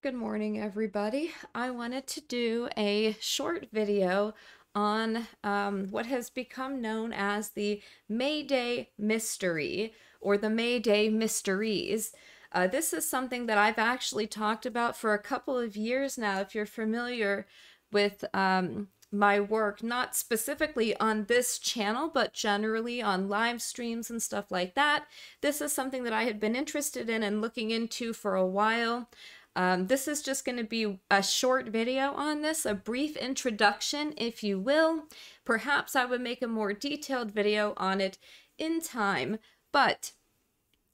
Good morning, everybody. I wanted to do a short video on um, what has become known as the May Day Mystery or the May Day Mysteries. Uh, this is something that I've actually talked about for a couple of years now. If you're familiar with um, my work, not specifically on this channel, but generally on live streams and stuff like that, this is something that I had been interested in and looking into for a while. Um, this is just going to be a short video on this, a brief introduction, if you will. Perhaps I would make a more detailed video on it in time, but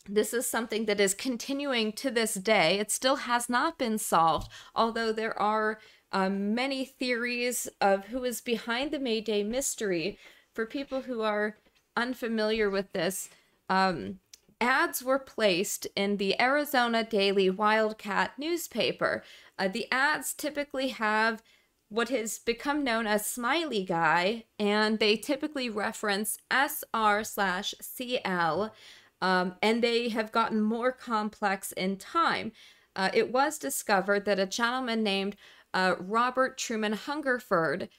this is something that is continuing to this day. It still has not been solved, although there are um, many theories of who is behind the May Day mystery. For people who are unfamiliar with this, um, ads were placed in the Arizona Daily Wildcat newspaper. Uh, the ads typically have what has become known as Smiley Guy, and they typically reference SR slash CL, um, and they have gotten more complex in time. Uh, it was discovered that a gentleman named uh, Robert Truman Hungerford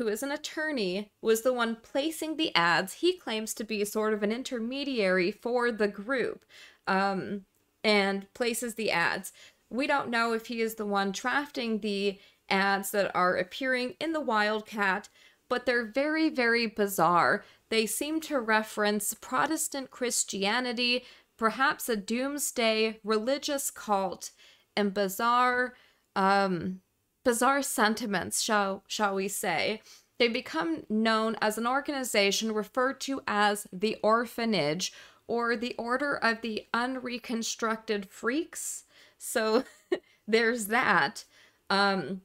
who is an attorney, was the one placing the ads. He claims to be sort of an intermediary for the group um, and places the ads. We don't know if he is the one drafting the ads that are appearing in the Wildcat, but they're very, very bizarre. They seem to reference Protestant Christianity, perhaps a doomsday religious cult, and bizarre um, bizarre sentiments, shall, shall we say, they become known as an organization referred to as the orphanage or the Order of the Unreconstructed Freaks. So there's that. Um,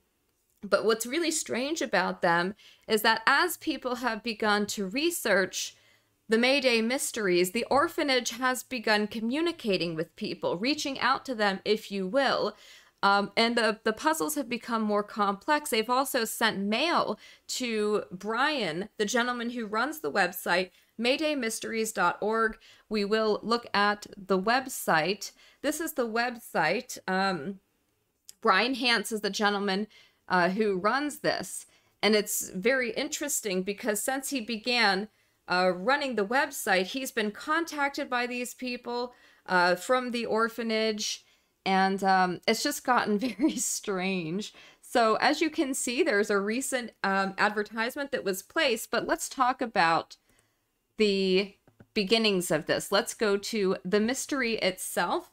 but what's really strange about them is that as people have begun to research the Mayday mysteries, the orphanage has begun communicating with people, reaching out to them, if you will. Um, and the, the puzzles have become more complex. They've also sent mail to Brian, the gentleman who runs the website, maydaymysteries.org. We will look at the website. This is the website. Um, Brian Hance is the gentleman uh, who runs this. And it's very interesting because since he began uh, running the website, he's been contacted by these people uh, from the orphanage and um, it's just gotten very strange. So as you can see, there's a recent um, advertisement that was placed, but let's talk about the beginnings of this. Let's go to the mystery itself.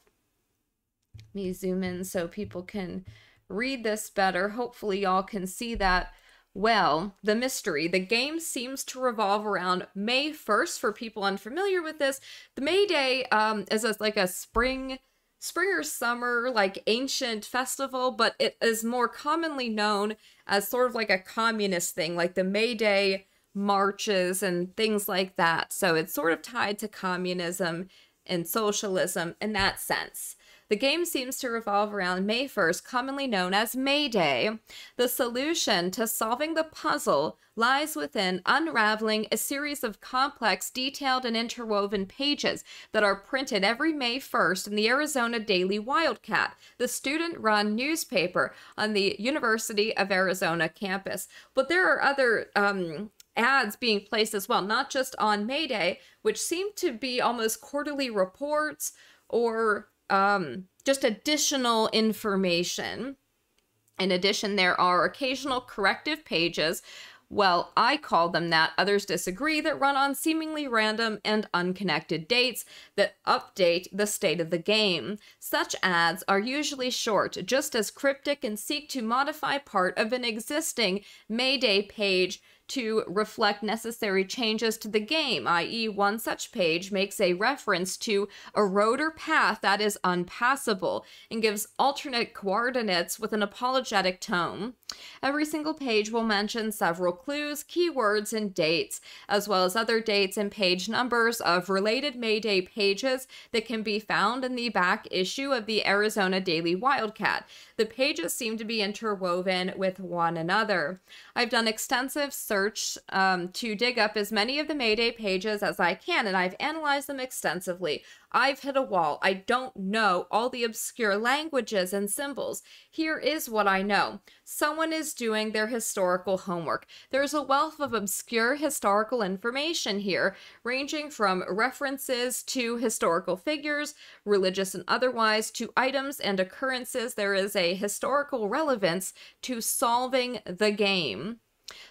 Let me zoom in so people can read this better. Hopefully y'all can see that well. The mystery. The game seems to revolve around May 1st for people unfamiliar with this. The May Day um, is a, like a spring spring or summer like ancient festival, but it is more commonly known as sort of like a communist thing, like the May Day marches and things like that. So it's sort of tied to communism and socialism in that sense. The game seems to revolve around May 1st, commonly known as May Day. The solution to solving the puzzle lies within unraveling a series of complex, detailed, and interwoven pages that are printed every May 1st in the Arizona Daily Wildcat, the student run newspaper on the University of Arizona campus. But there are other um, ads being placed as well, not just on May Day, which seem to be almost quarterly reports or um, just additional information. In addition, there are occasional corrective pages. Well, I call them that. Others disagree that run on seemingly random and unconnected dates that update the state of the game. Such ads are usually short, just as cryptic, and seek to modify part of an existing Mayday page to reflect necessary changes to the game, i.e., one such page makes a reference to a road or path that is unpassable and gives alternate coordinates with an apologetic tone. Every single page will mention several clues, keywords, and dates, as well as other dates and page numbers of related May Day pages that can be found in the back issue of the Arizona Daily Wildcat. The pages seem to be interwoven with one another. I've done extensive research um, to dig up as many of the Mayday pages as I can, and I've analyzed them extensively. I've hit a wall. I don't know all the obscure languages and symbols. Here is what I know someone is doing their historical homework. There's a wealth of obscure historical information here, ranging from references to historical figures, religious and otherwise, to items and occurrences. There is a historical relevance to solving the game.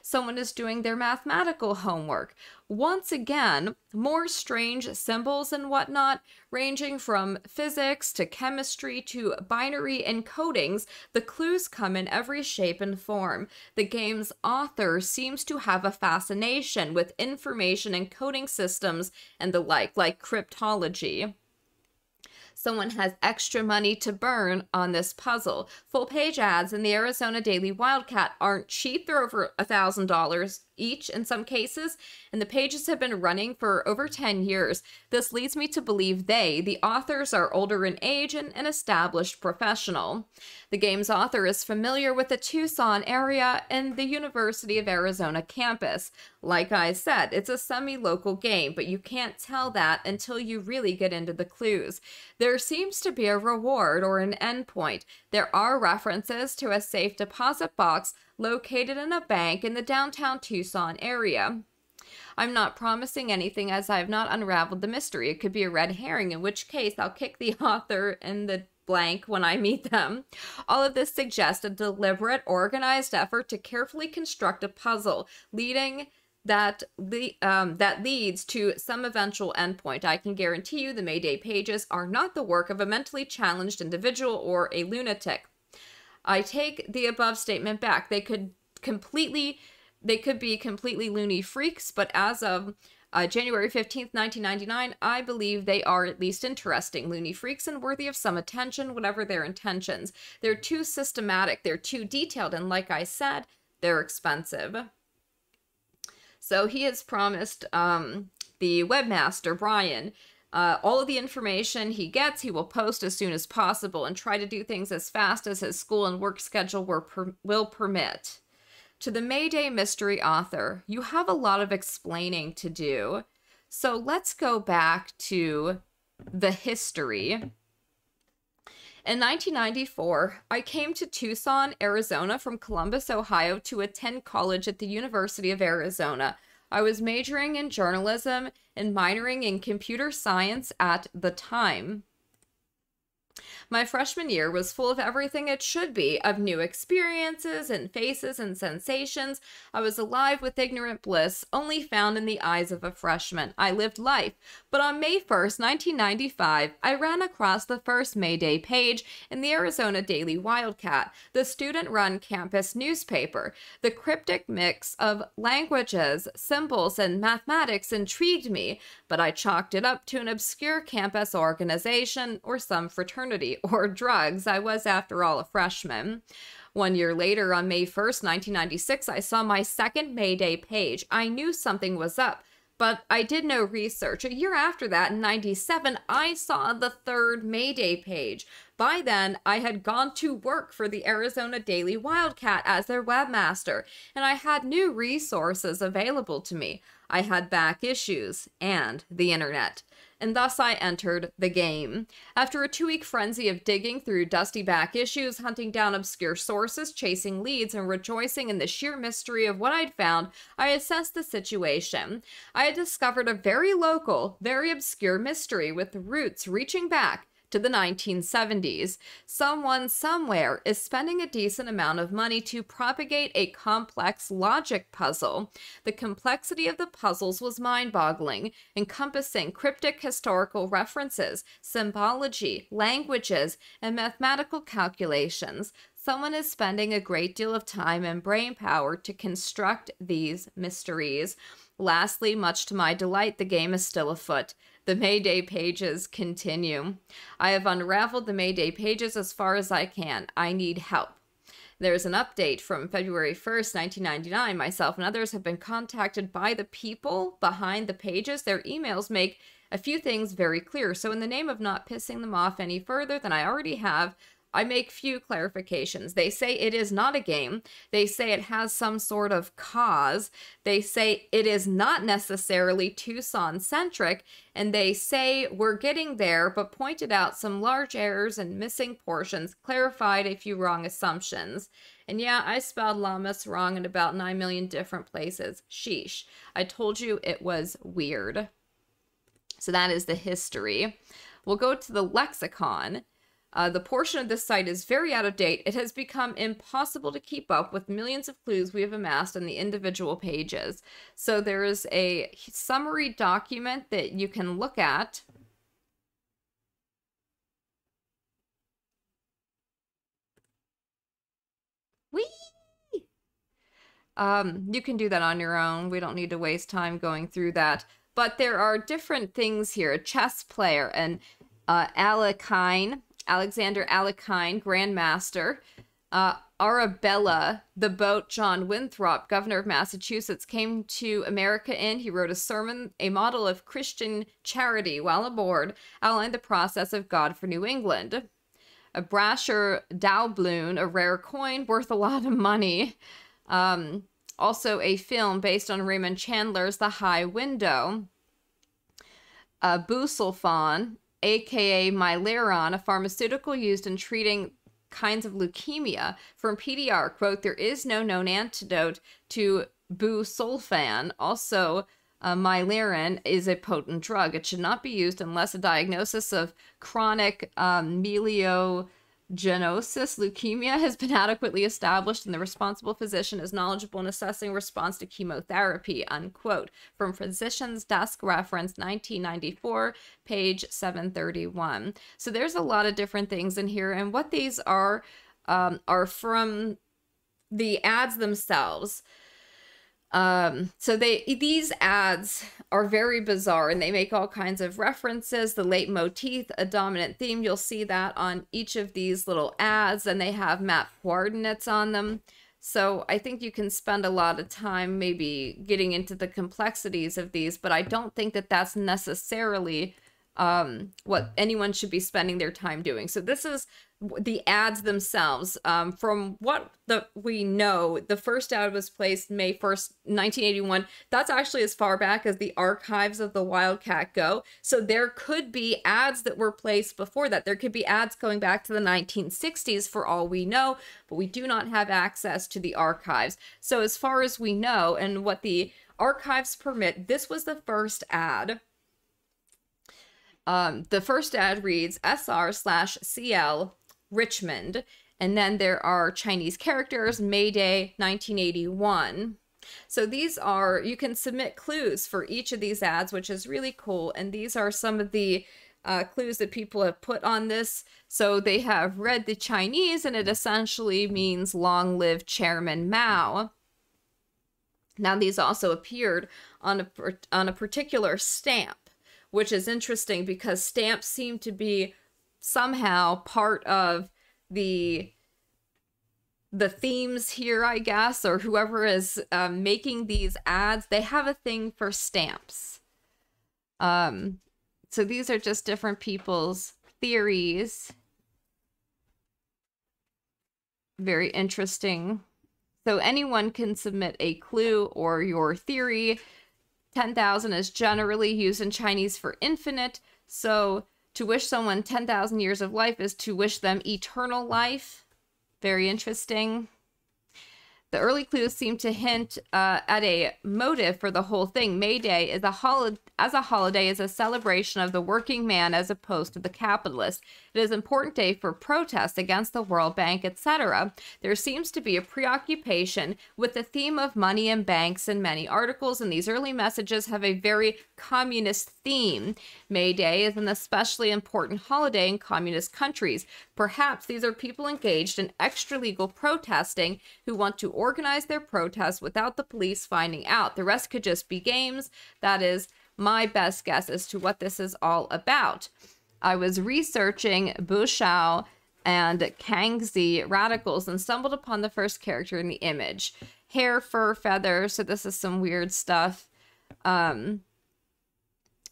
Someone is doing their mathematical homework. Once again, more strange symbols and whatnot, ranging from physics to chemistry to binary encodings, the clues come in every shape and form. The game's author seems to have a fascination with information encoding systems and the like, like cryptology someone has extra money to burn on this puzzle. Full page ads in the Arizona Daily Wildcat aren't cheap, they're over a $1,000 each in some cases, and the pages have been running for over 10 years. This leads me to believe they, the authors, are older in age and an established professional. The game's author is familiar with the Tucson area and the University of Arizona campus. Like I said, it's a semi local game, but you can't tell that until you really get into the clues. There seems to be a reward or an endpoint. There are references to a safe deposit box located in a bank in the downtown Tucson area. I'm not promising anything as I have not unraveled the mystery. It could be a red herring, in which case I'll kick the author in the blank when I meet them. All of this suggests a deliberate, organized effort to carefully construct a puzzle, leading that le- um, that leads to some eventual endpoint. I can guarantee you the Mayday pages are not the work of a mentally challenged individual or a lunatic. I take the above statement back. They could completely, they could be completely loony freaks, but as of uh, January 15th, 1999, I believe they are at least interesting loony freaks and worthy of some attention, whatever their intentions. They're too systematic, they're too detailed, and like I said, they're expensive. So he has promised um, the webmaster, Brian, uh, all of the information he gets, he will post as soon as possible and try to do things as fast as his school and work schedule per- will permit. To the Mayday mystery author, you have a lot of explaining to do. So let's go back to the history. In 1994, I came to Tucson, Arizona from Columbus, Ohio to attend college at the University of Arizona. I was majoring in journalism and minoring in computer science at the time. My freshman year was full of everything it should be of new experiences and faces and sensations. I was alive with ignorant bliss, only found in the eyes of a freshman. I lived life. But on May 1st, 1995, I ran across the first May Day page in the Arizona Daily Wildcat, the student run campus newspaper. The cryptic mix of languages, symbols, and mathematics intrigued me, but I chalked it up to an obscure campus organization or some fraternity or drugs. I was, after all, a freshman. One year later, on May 1st, 1996, I saw my second Mayday page. I knew something was up, but I did no research. A year after that, in 97, I saw the third Mayday page. By then, I had gone to work for the Arizona Daily Wildcat as their webmaster, and I had new resources available to me. I had back issues and the internet and thus I entered the game. After a two week frenzy of digging through dusty back issues, hunting down obscure sources, chasing leads, and rejoicing in the sheer mystery of what I'd found, I assessed the situation. I had discovered a very local, very obscure mystery with roots reaching back to the 1970s. Someone somewhere is spending a decent amount of money to propagate a complex logic puzzle. The complexity of the puzzles was mind boggling, encompassing cryptic historical references, symbology, languages, and mathematical calculations. Someone is spending a great deal of time and brain power to construct these mysteries. Lastly, much to my delight, the game is still afoot. The Mayday pages continue. I have unraveled the Mayday pages as far as I can. I need help. There's an update from February 1st, 1999. Myself and others have been contacted by the people behind the pages. Their emails make a few things very clear. So, in the name of not pissing them off any further than I already have, I make few clarifications. They say it is not a game. They say it has some sort of cause. They say it is not necessarily Tucson centric. And they say we're getting there, but pointed out some large errors and missing portions, clarified a few wrong assumptions. And yeah, I spelled llamas wrong in about 9 million different places. Sheesh. I told you it was weird. So that is the history. We'll go to the lexicon. Uh, the portion of this site is very out of date. It has become impossible to keep up with millions of clues we have amassed on the individual pages. So there is a summary document that you can look at. Whee! Um, you can do that on your own. We don't need to waste time going through that. But there are different things here. A chess player, and uh, Alekhine, Alexander Alekhine, Grandmaster. Uh, Arabella, the boat John Winthrop, governor of Massachusetts, came to America in. He wrote a sermon, a model of Christian charity while aboard, outlined the process of God for New England. A Brasher doubloon, a rare coin worth a lot of money. Um, also, a film based on Raymond Chandler's The High Window. Uh, Busulfan, aka Myleran, a pharmaceutical used in treating kinds of leukemia. From PDR, quote, there is no known antidote to busulfan. Also, uh, is a potent drug. It should not be used unless a diagnosis of chronic um, melio genosis. Leukemia has been adequately established and the responsible physician is knowledgeable in assessing response to chemotherapy unquote. From physician's desk reference 1994 page 731 so there's a lot of different things in here and what these are um, are from the ads themselves um, so they these ads are very bizarre and they make all kinds of references. The leitmotif, a dominant theme, you'll see that on each of these little ads, and they have map coordinates on them. So I think you can spend a lot of time maybe getting into the complexities of these, but I don't think that that's necessarily um, what anyone should be spending their time doing. So this is the ads themselves. Um, from what the we know, the first ad was placed May 1st, 1981. That's actually as far back as the archives of the Wildcat go. So there could be ads that were placed before that. There could be ads going back to the 1960s for all we know, but we do not have access to the archives. So as far as we know and what the archives permit, this was the first ad um, the first ad reads SR slash CL Richmond. And then there are Chinese characters, May Day 1981. So these are, you can submit clues for each of these ads, which is really cool. And these are some of the uh, clues that people have put on this. So they have read the Chinese, and it essentially means long live Chairman Mao. Now, these also appeared on a, on a particular stamp which is interesting because stamps seem to be somehow part of the the themes here i guess or whoever is um, making these ads they have a thing for stamps. Um so these are just different people's theories. Very interesting. So anyone can submit a clue or your theory. 10,000 is generally used in Chinese for infinite. So to wish someone 10,000 years of life is to wish them eternal life. Very interesting. The early clues seem to hint uh, at a motive for the whole thing. May Day is a holiday as a holiday is a celebration of the working man as opposed to the capitalist. It is an important day for protest against the World Bank, etc. There seems to be a preoccupation with the theme of money and banks in many articles, and these early messages have a very communist theme. May Day is an especially important holiday in communist countries. Perhaps these are people engaged in extra legal protesting who want to organize their protests without the police finding out. The rest could just be games. That is, my best guess as to what this is all about. I was researching Bushou and Kangxi radicals and stumbled upon the first character in the image. Hair, fur, feather. So this is some weird stuff. Um,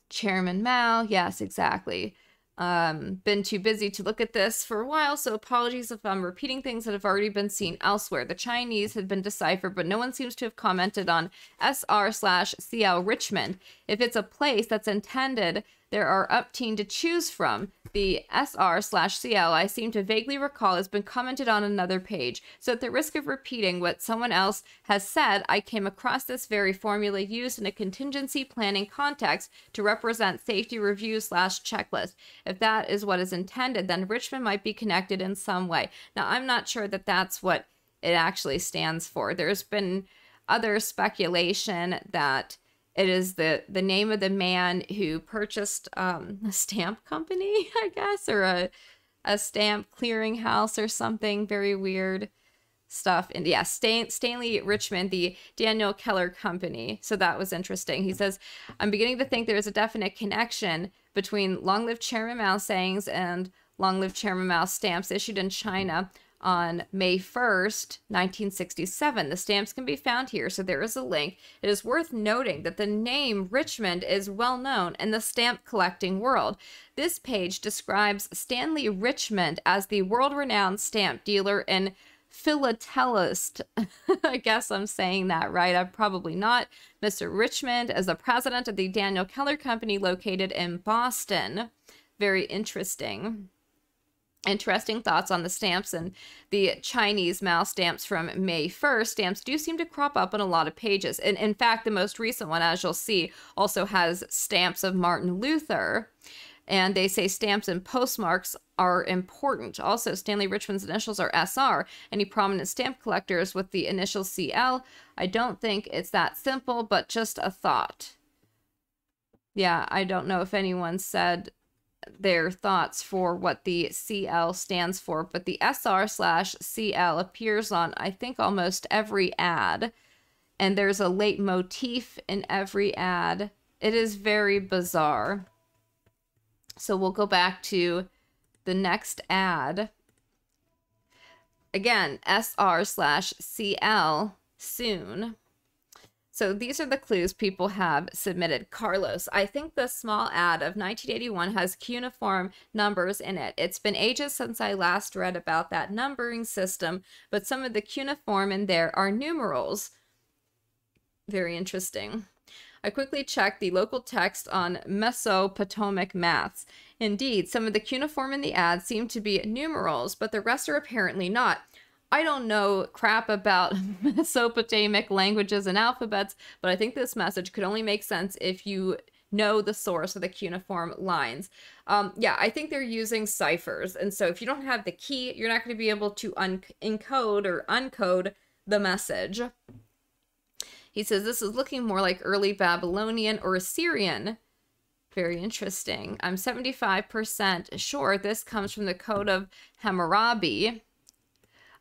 Chairman Mao. Yes, exactly. um, been too busy to look at this for a while, so apologies if I'm repeating things that have already been seen elsewhere. The Chinese had been deciphered, but no one seems to have commented on SR slash CL Richmond. If it's a place that's intended there are upteen to choose from. The SR slash CL I seem to vaguely recall has been commented on another page. So at the risk of repeating what someone else has said, I came across this very formula used in a contingency planning context to represent safety review slash checklist. If that is what is intended, then Richmond might be connected in some way. Now, I'm not sure that that's what it actually stands for. There's been other speculation that it is the the name of the man who purchased um, a stamp company, I guess, or a a stamp clearinghouse or something very weird stuff. And yeah, Stan- Stanley Richmond, the Daniel Keller Company. So that was interesting. He says, I'm beginning to think there is a definite connection between long live Chairman Mao sayings and long live Chairman Mao stamps issued in China on May 1st, 1967. The stamps can be found here, so there is a link. It is worth noting that the name Richmond is well known in the stamp collecting world. This page describes Stanley Richmond as the world renowned stamp dealer and philatelist. I guess I'm saying that right. I'm probably not. Mr. Richmond is the president of the Daniel Keller Company located in Boston. Very interesting interesting thoughts on the stamps and the Chinese Mao stamps from May 1st. Stamps do seem to crop up on a lot of pages. And in fact, the most recent one, as you'll see, also has stamps of Martin Luther. And they say stamps and postmarks are important. Also, Stanley Richmond's initials are SR. Any prominent stamp collectors with the initial CL? I don't think it's that simple, but just a thought. Yeah, I don't know if anyone said their thoughts for what the CL stands for, but the SR slash CL appears on, I think, almost every ad. And there's a leitmotif in every ad. It is very bizarre. So we'll go back to the next ad. Again, SR slash CL soon. So these are the clues people have submitted. Carlos, I think the small ad of 1981 has cuneiform numbers in it. It's been ages since I last read about that numbering system, but some of the cuneiform in there are numerals. Very interesting. I quickly checked the local text on Mesopotamic maths. Indeed, some of the cuneiform in the ad seem to be numerals, but the rest are apparently not. I don't know crap about Mesopotamic languages and alphabets, but I think this message could only make sense if you know the source of the cuneiform lines. Um, yeah, I think they're using ciphers. And so if you don't have the key, you're not going to be able to encode or uncode the message. He says this is looking more like early Babylonian or Assyrian. Very interesting. I'm 75% sure this comes from the Code of Hammurabi.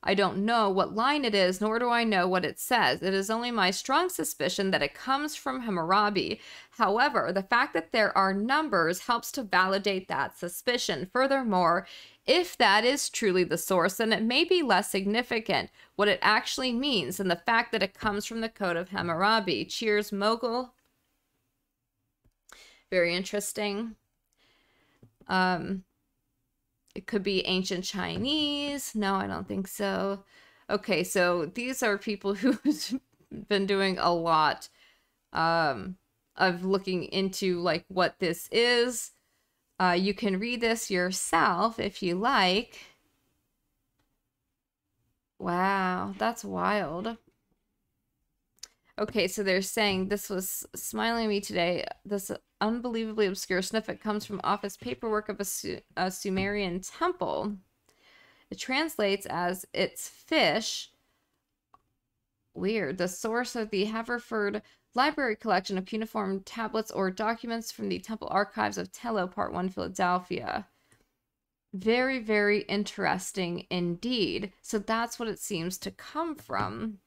I don't know what line it is, nor do I know what it says. It is only my strong suspicion that it comes from Hammurabi. However, the fact that there are numbers helps to validate that suspicion. Furthermore, if that is truly the source, then it may be less significant what it actually means than the fact that it comes from the Code of Hammurabi. Cheers, Mogul. Very interesting. Um, it could be ancient Chinese. No, I don't think so. Okay, so these are people who've been doing a lot um, of looking into like what this is. Uh, you can read this yourself if you like. Wow, that's wild. Okay, so they're saying this was smiling me today. This unbelievably obscure snippet comes from office paperwork of a, Su a Sumerian temple. It translates as "it's fish." Weird. The source of the Haverford Library collection of cuneiform tablets or documents from the Temple Archives of Tello, Part 1, Philadelphia. Very, very interesting indeed. So that's what it seems to come from.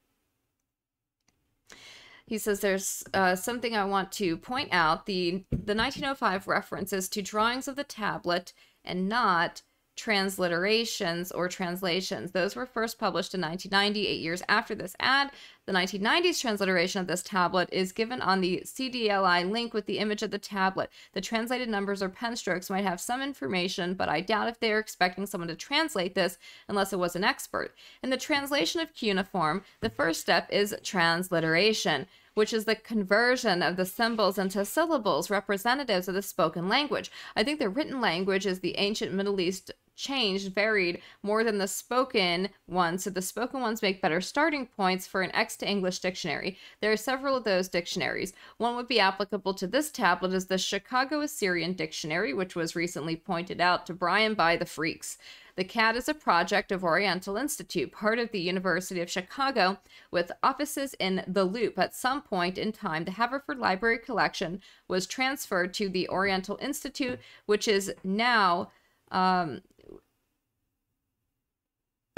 He says there's uh, something I want to point out. The, the 1905 references to drawings of the tablet and not transliterations or translations. Those were first published in 1990, eight years after this ad. The 1990s transliteration of this tablet is given on the CDLI link with the image of the tablet. The translated numbers or pen strokes might have some information, but I doubt if they are expecting someone to translate this unless it was an expert. In the translation of cuneiform, the first step is transliteration which is the conversion of the symbols into syllables representatives of the spoken language. I think the written language is the ancient Middle East changed, varied more than the spoken ones. So the spoken ones make better starting points for an X to English dictionary. There are several of those dictionaries. One would be applicable to this tablet is the Chicago Assyrian Dictionary, which was recently pointed out to Brian by the Freaks. The CAD is a project of Oriental Institute, part of the University of Chicago, with offices in The Loop. At some point in time, the Haverford Library collection was transferred to the Oriental Institute, which is now um,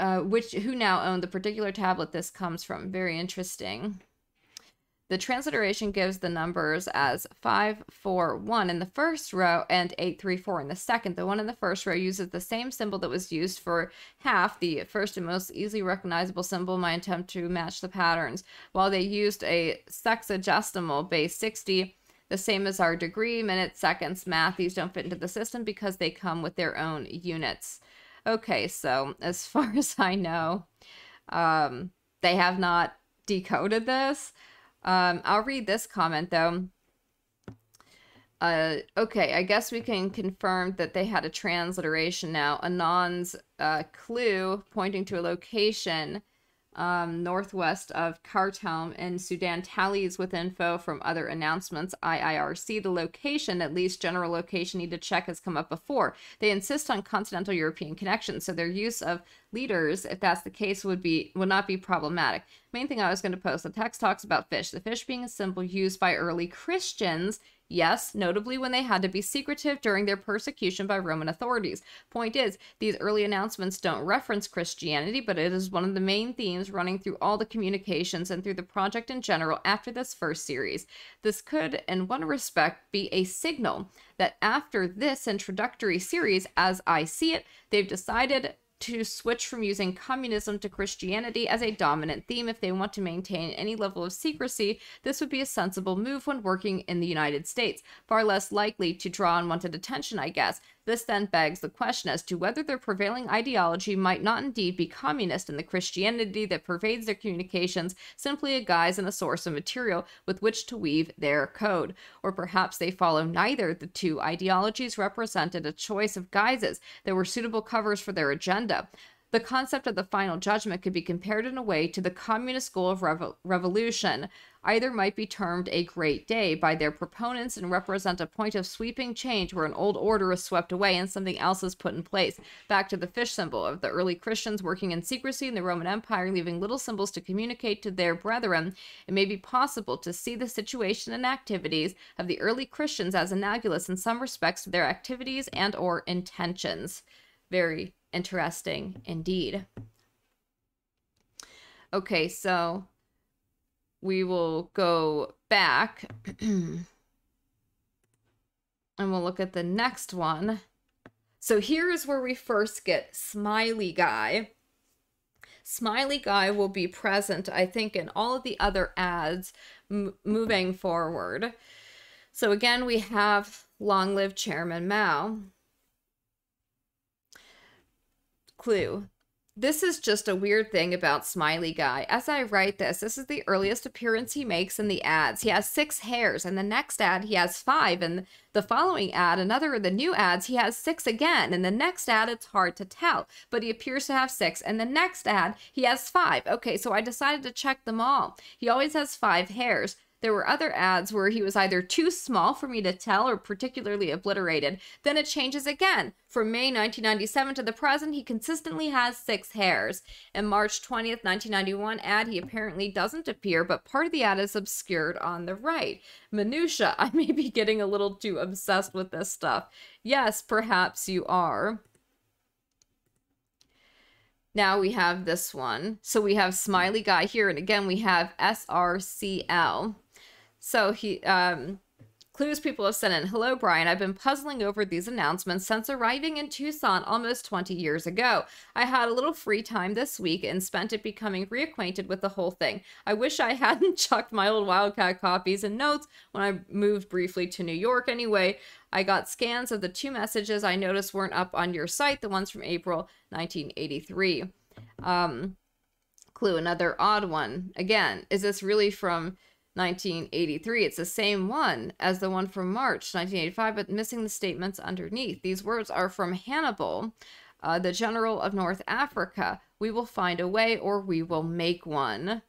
uh, which who now own the particular tablet this comes from. Very interesting. The transliteration gives the numbers as 541 in the first row and 834 in the second. The one in the first row uses the same symbol that was used for half, the first and most easily recognizable symbol in my attempt to match the patterns, while they used a sexagesimal base 60 the same as our degree, minutes, seconds, math. These don't fit into the system because they come with their own units. Okay, so as far as I know, um, they have not decoded this. Um, I'll read this comment though. Uh, okay, I guess we can confirm that they had a transliteration now. Anon's uh, clue pointing to a location um, northwest of Khartoum in Sudan tallies with info from other announcements. IIRC, the location, at least general location, need to check has come up before. They insist on continental European connections, so their use of leaders, if that's the case, would be would not be problematic. Main thing I was going to post: the text talks about fish. The fish being a symbol used by early Christians Yes, notably when they had to be secretive during their persecution by Roman authorities. Point is, these early announcements don't reference Christianity, but it is one of the main themes running through all the communications and through the project in general after this first series. This could, in one respect, be a signal that after this introductory series, as I see it, they've decided to switch from using communism to Christianity as a dominant theme if they want to maintain any level of secrecy. This would be a sensible move when working in the United States, far less likely to draw unwanted attention, I guess. This then begs the question as to whether their prevailing ideology might not indeed be communist and the Christianity that pervades their communications simply a guise and a source of material with which to weave their code. Or perhaps they follow neither. The two ideologies represented a choice of guises that were suitable covers for their agenda. The concept of the final judgment could be compared in a way to the communist goal of revo- revolution. Either might be termed a great day by their proponents and represent a point of sweeping change where an old order is swept away and something else is put in place. Back to the fish symbol of the early Christians working in secrecy in the Roman Empire, leaving little symbols to communicate to their brethren. It may be possible to see the situation and activities of the early Christians as analogous in some respects to their activities and or intentions. Very interesting indeed. Okay, so we will go back and we'll look at the next one. So here is where we first get Smiley Guy. Smiley Guy will be present, I think, in all of the other ads moving forward. So again, we have Long Live Chairman Mao. Clue. This is just a weird thing about Smiley Guy. As I write this, this is the earliest appearance he makes in the ads. He has six hairs, and the next ad he has five, and the following ad, another of the new ads, he has six again. And the next ad, it's hard to tell, but he appears to have six. And the next ad, he has five. Okay, so I decided to check them all. He always has five hairs. There were other ads where he was either too small for me to tell or particularly obliterated. Then it changes again. From May 1997 to the present, he consistently has six hairs. In March 20th, 1991 ad, he apparently doesn't appear, but part of the ad is obscured on the right. Minutia, I may be getting a little too obsessed with this stuff. Yes, perhaps you are. Now we have this one. So we have Smiley Guy here, and again we have SRCL. So he, um, Clues people have sent in. Hello, Brian. I've been puzzling over these announcements since arriving in Tucson almost 20 years ago. I had a little free time this week and spent it becoming reacquainted with the whole thing. I wish I hadn't chucked my old Wildcat copies and notes when I moved briefly to New York. Anyway, I got scans of the two messages I noticed weren't up on your site, the ones from April 1983. Um, clue, another odd one. Again, is this really from 1983. It's the same one as the one from March 1985, but missing the statements underneath. These words are from Hannibal, uh, the general of North Africa. We will find a way or we will make one.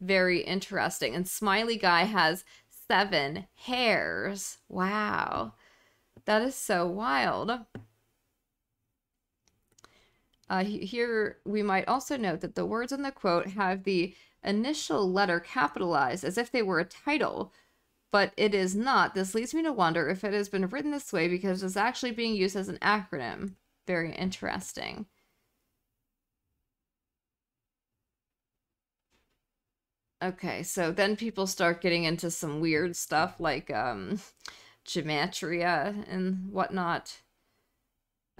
Very interesting. And Smiley Guy has seven hairs. Wow. That is so wild. Uh, here, we might also note that the words in the quote have the initial letter capitalized as if they were a title, but it is not. This leads me to wonder if it has been written this way because it's actually being used as an acronym. Very interesting. Okay, so then people start getting into some weird stuff like um, gematria and whatnot.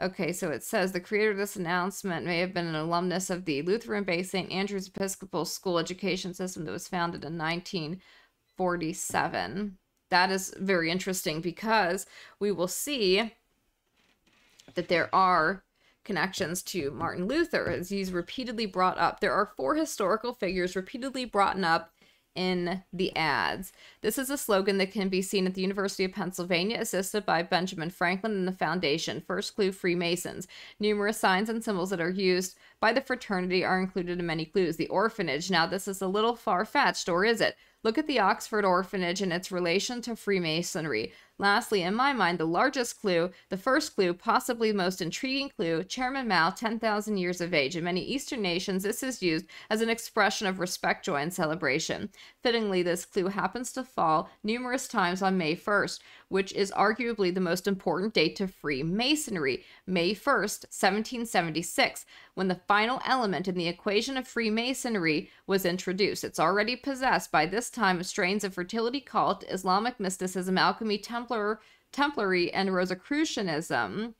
Okay, so it says the creator of this announcement may have been an alumnus of the Lutheran based St. Andrew's Episcopal School education system that was founded in 1947. That is very interesting because we will see that there are connections to Martin Luther as he's repeatedly brought up. There are four historical figures repeatedly brought up in the ads. This is a slogan that can be seen at the University of Pennsylvania, assisted by Benjamin Franklin and the Foundation. First clue Freemasons. Numerous signs and symbols that are used by the fraternity are included in many clues. The orphanage. Now, this is a little far fetched, or is it? Look at the Oxford orphanage and its relation to Freemasonry. Lastly, in my mind, the largest clue, the first clue, possibly most intriguing clue, Chairman Mao, 10,000 years of age. In many Eastern nations, this is used as an expression of respect, joy, and celebration. Fittingly, this clue happens to fall numerous times on May 1st, which is arguably the most important date to Freemasonry, May 1st, 1776, when the final element in the equation of Freemasonry was introduced. It's already possessed by this time of strains of fertility cult, Islamic mysticism, alchemy, Templar, Templary, and Rosicrucianism.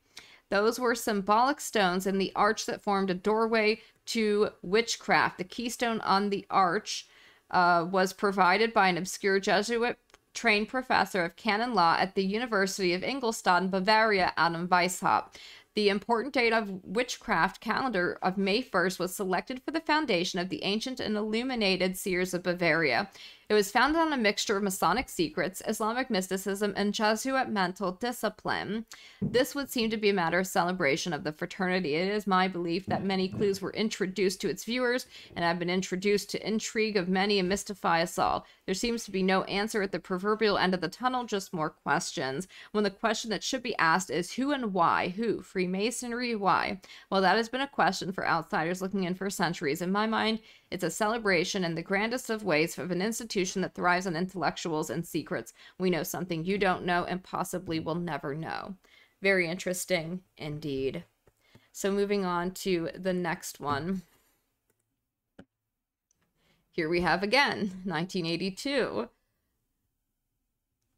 Those were symbolic stones in the arch that formed a doorway to witchcraft. The keystone on the arch uh, was provided by an obscure Jesuit trained professor of canon law at the University of Ingolstadt in Bavaria, Adam Weishaupt. The important date of witchcraft calendar of May 1st was selected for the foundation of the ancient and illuminated seers of Bavaria. It was founded on a mixture of Masonic secrets, Islamic mysticism, and Jesuit mental discipline. This would seem to be a matter of celebration of the fraternity. It is my belief that many clues were introduced to its viewers and have been introduced to intrigue of many and mystify us all. There seems to be no answer at the proverbial end of the tunnel, just more questions. When the question that should be asked is who and why? Who? Freemasonry? Why? Well, that has been a question for outsiders looking in for centuries. In my mind, it's a celebration in the grandest of ways of an institution that thrives on intellectuals and secrets. We know something you don't know and possibly will never know. Very interesting indeed. So moving on to the next one. Here we have again 1982.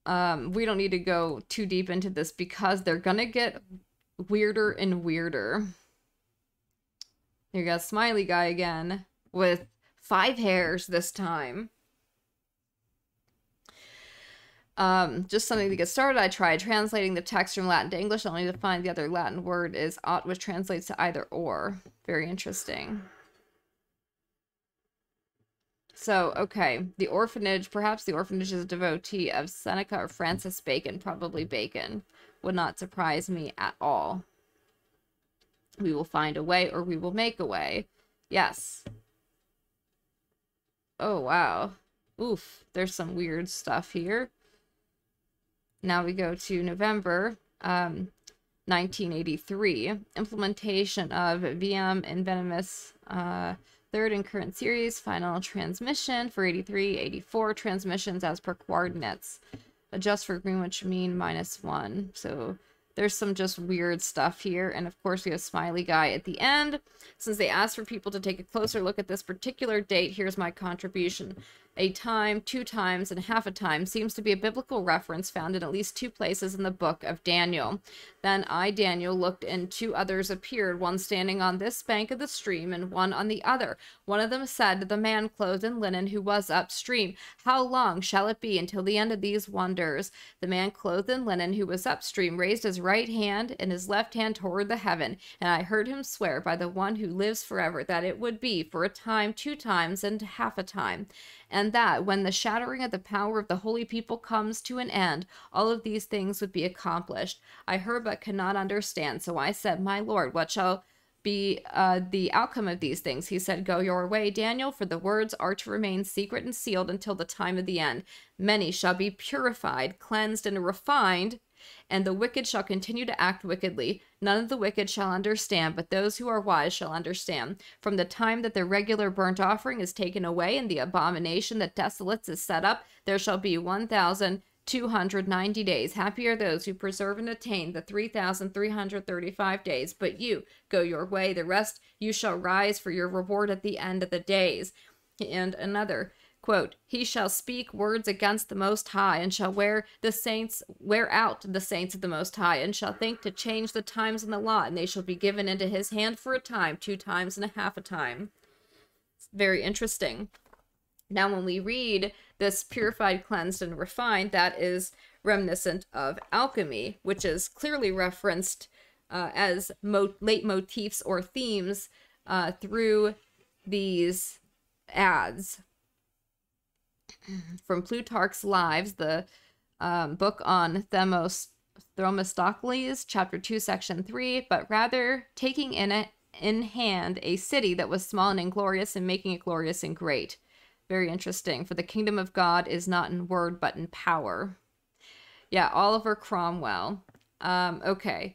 Um, we don't need to go too deep into this because they're gonna get weirder and weirder. Here you got Smiley Guy again with five hairs this time. Um, just something to get started, I tried translating the text from Latin to English only to find the other Latin word is aut, which translates to either or. Very interesting. So, okay, the orphanage, perhaps the orphanage is a devotee of Seneca or Francis Bacon, probably Bacon. Would not surprise me at all. We will find a way or we will make a way. Yes, Oh, wow. Oof, there's some weird stuff here. Now we go to November um, 1983. Implementation of VM and Venomous uh, third and current series. Final transmission for 83, 84 transmissions as per coordinates. Adjust for Greenwich mean minus one. So there's some just weird stuff here. And of course, we have Smiley Guy at the end. Since they asked for people to take a closer look at this particular date, here's my contribution a time, two times, and half a time seems to be a biblical reference found in at least two places in the book of Daniel. Then I, Daniel, looked, and two others appeared, one standing on this bank of the stream, and one on the other. One of them said to the man clothed in linen who was upstream, How long shall it be until the end of these wonders? The man clothed in linen who was upstream raised his right hand and his left hand toward the heaven, and I heard him swear by the one who lives forever that it would be for a time, two times, and half a time and that when the shattering of the power of the holy people comes to an end, all of these things would be accomplished. I heard but cannot understand. So I said, My Lord, what shall be uh, the outcome of these things? He said, Go your way, Daniel, for the words are to remain secret and sealed until the time of the end. Many shall be purified, cleansed, and refined and the wicked shall continue to act wickedly. None of the wicked shall understand, but those who are wise shall understand. From the time that the regular burnt offering is taken away and the abomination that desolates is set up, there shall be 1,290 days. Happy are those who preserve and attain the 3,335 days. But you, go your way. The rest you shall rise for your reward at the end of the days. And another, Quote, he shall speak words against the Most High, and shall wear the saints, wear out the saints of the Most High, and shall think to change the times and the law, and they shall be given into his hand for a time, two times and a half a time. It's very interesting. Now, when we read this purified, cleansed, and refined, that is reminiscent of alchemy, which is clearly referenced uh, as mo- motifs or themes uh, through these ads from Plutarch's Lives, the um, book on Themos, Themistocles, chapter 2, section 3, but rather taking in it in hand a city that was small and inglorious and making it glorious and great. Very interesting. For the kingdom of God is not in word but in power. Yeah, Oliver Cromwell. Um, okay.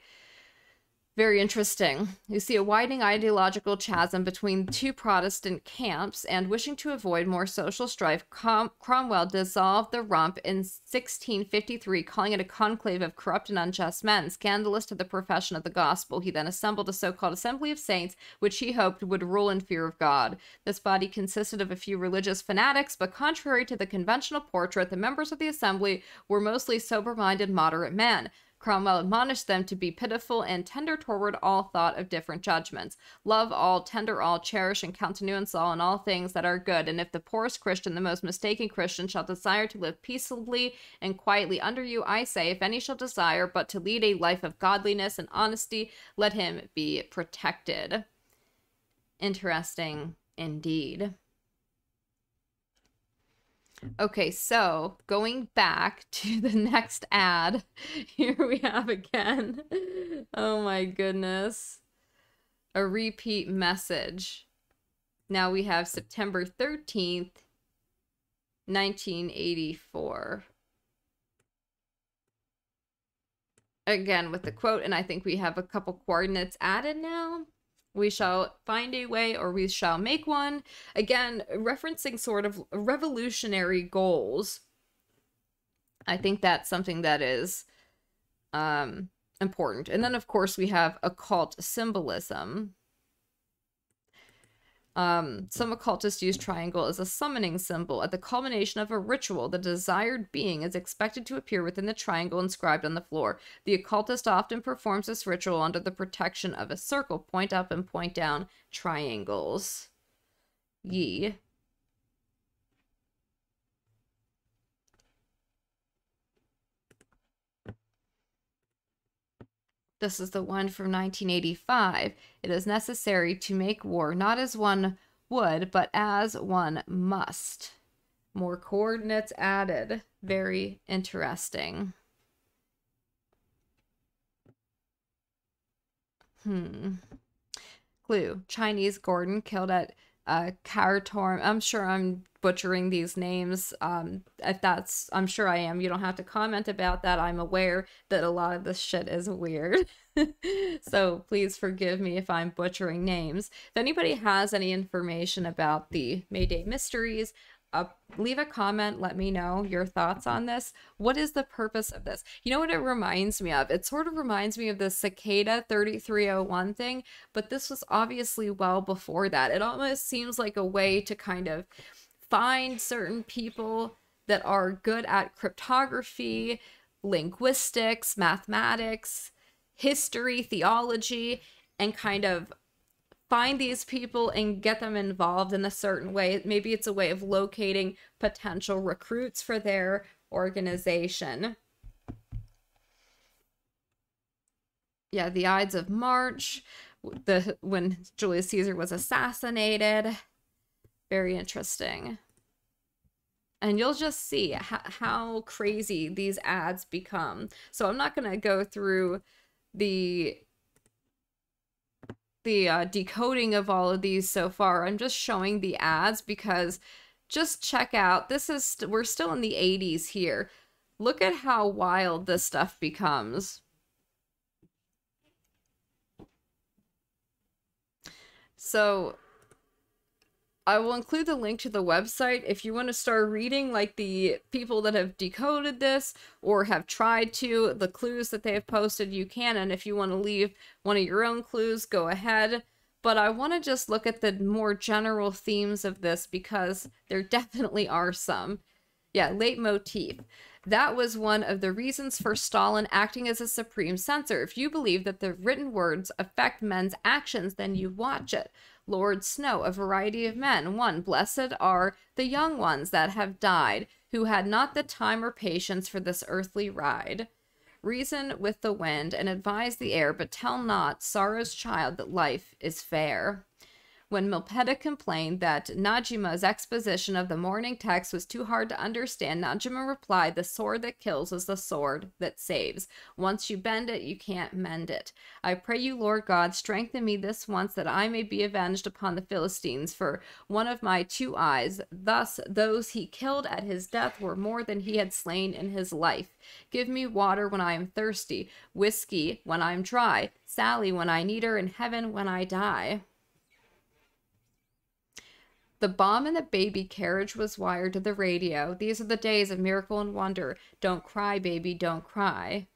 Very interesting. You see a widening ideological chasm between two Protestant camps, and wishing to avoid more social strife, Crom- Cromwell dissolved the rump in 1653, calling it a conclave of corrupt and unjust men, scandalous to the profession of the gospel. He then assembled a so called Assembly of Saints, which he hoped would rule in fear of God. This body consisted of a few religious fanatics, but contrary to the conventional portrait, the members of the Assembly were mostly sober minded, moderate men. Cromwell admonished them to be pitiful and tender toward all thought of different judgments. Love all, tender all, cherish and countenance all in all things that are good. And if the poorest Christian, the most mistaken Christian, shall desire to live peaceably and quietly under you, I say, if any shall desire but to lead a life of godliness and honesty, let him be protected. Interesting indeed. Okay, so going back to the next ad, here we have again. Oh my goodness. A repeat message. Now we have September 13th, 1984. Again with the quote, and I think we have a couple coordinates added now we shall find a way or we shall make one. Again, referencing sort of revolutionary goals. I think that's something that is um, important. And then, of course, we have occult symbolism. Um, some occultists use triangle as a summoning symbol. At the culmination of a ritual, the desired being is expected to appear within the triangle inscribed on the floor. The occultist often performs this ritual under the protection of a circle, point up and point down triangles. Ye. This is the one from 1985. It is necessary to make war not as one would, but as one must. More coordinates added. Very interesting. Hmm. Clue. Chinese Gordon killed at uh, Karatorm. I'm sure I'm butchering these names. Um, if that's, I'm sure I am. You don't have to comment about that. I'm aware that a lot of this shit is weird. so please forgive me if I'm butchering names. If anybody has any information about the Mayday mysteries, uh, leave a comment. Let me know your thoughts on this. What is the purpose of this? You know what it reminds me of? It sort of reminds me of the cicada 3301 thing, but this was obviously well before that. It almost seems like a way to kind of find certain people that are good at cryptography, linguistics, mathematics, history, theology, and kind of find these people and get them involved in a certain way. Maybe it's a way of locating potential recruits for their organization. Yeah, the Ides of March, the when Julius Caesar was assassinated. Very interesting. And you'll just see how, how crazy these ads become. So I'm not going to go through the the uh, decoding of all of these so far. I'm just showing the ads because just check out. This is we're still in the 80s here. Look at how wild this stuff becomes. So I will include the link to the website if you want to start reading like the people that have decoded this or have tried to, the clues that they have posted, you can. And if you want to leave one of your own clues, go ahead. But I want to just look at the more general themes of this because there definitely are some. Yeah, leitmotif. That was one of the reasons for Stalin acting as a supreme censor. If you believe that the written words affect men's actions, then you watch it. Lord Snow, a variety of men. One, blessed are the young ones that have died, who had not the time or patience for this earthly ride. Reason with the wind and advise the air, but tell not sorrow's child that life is fair. When Milpeta complained that Najima's exposition of the morning text was too hard to understand, Najima replied, The sword that kills is the sword that saves. Once you bend it, you can't mend it. I pray you, Lord God, strengthen me this once that I may be avenged upon the Philistines for one of my two eyes. Thus, those he killed at his death were more than he had slain in his life. Give me water when I am thirsty, whiskey when I'm dry, Sally when I need her, and heaven when I die. The bomb in the baby carriage was wired to the radio. These are the days of miracle and wonder. Don't cry, baby, don't cry.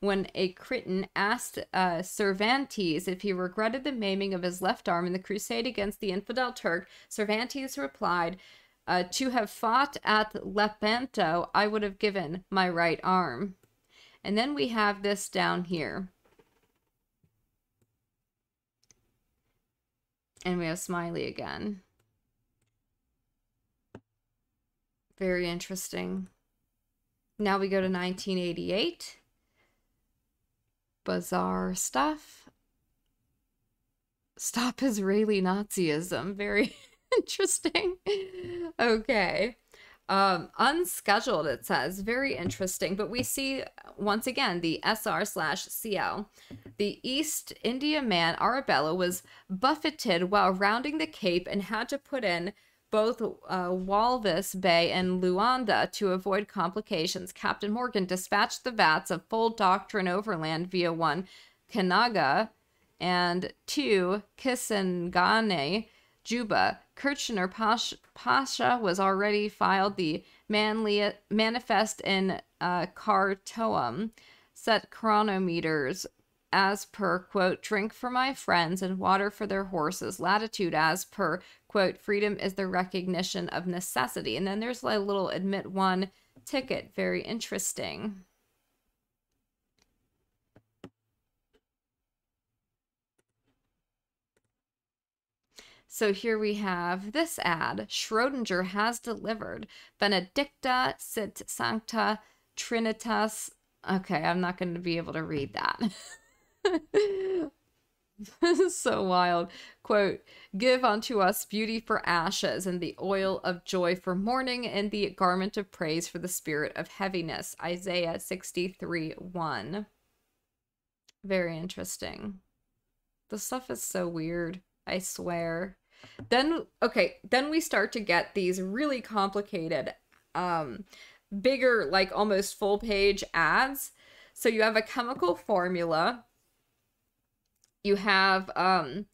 When a Cretan asked uh, Cervantes if he regretted the maiming of his left arm in the crusade against the infidel Turk, Cervantes replied, uh, To have fought at Lepanto, I would have given my right arm. And then we have this down here. And we have Smiley again. Very interesting. Now we go to 1988. Bizarre stuff. Stop Israeli Nazism. Very interesting. okay. Um, unscheduled, it says. Very interesting. But we see, once again, the SR slash CL. The East India man, Arabella, was buffeted while rounding the Cape and had to put in both uh, Walvis Bay and Luanda to avoid complications. Captain Morgan dispatched the vats of full doctrine overland via one Kananga and two Kisangani, Juba. Kitchener Pasha was already filed the manifest in uh, set chronometers as per quote drink for my friends and water for their horses latitude as per quote freedom is the recognition of necessity and then there's a little admit one ticket very interesting So here we have this ad. Schrodinger has delivered Benedicta sit sancta trinitas. Okay, I'm not going to be able to read that. so wild. Quote, Give unto us beauty for ashes, and the oil of joy for mourning, and the garment of praise for the spirit of heaviness. Isaiah 63 1. Very interesting. The stuff is so weird. I swear. Then, okay, then we start to get these really complicated, um, bigger, like almost full page ads. So you have a chemical formula you have um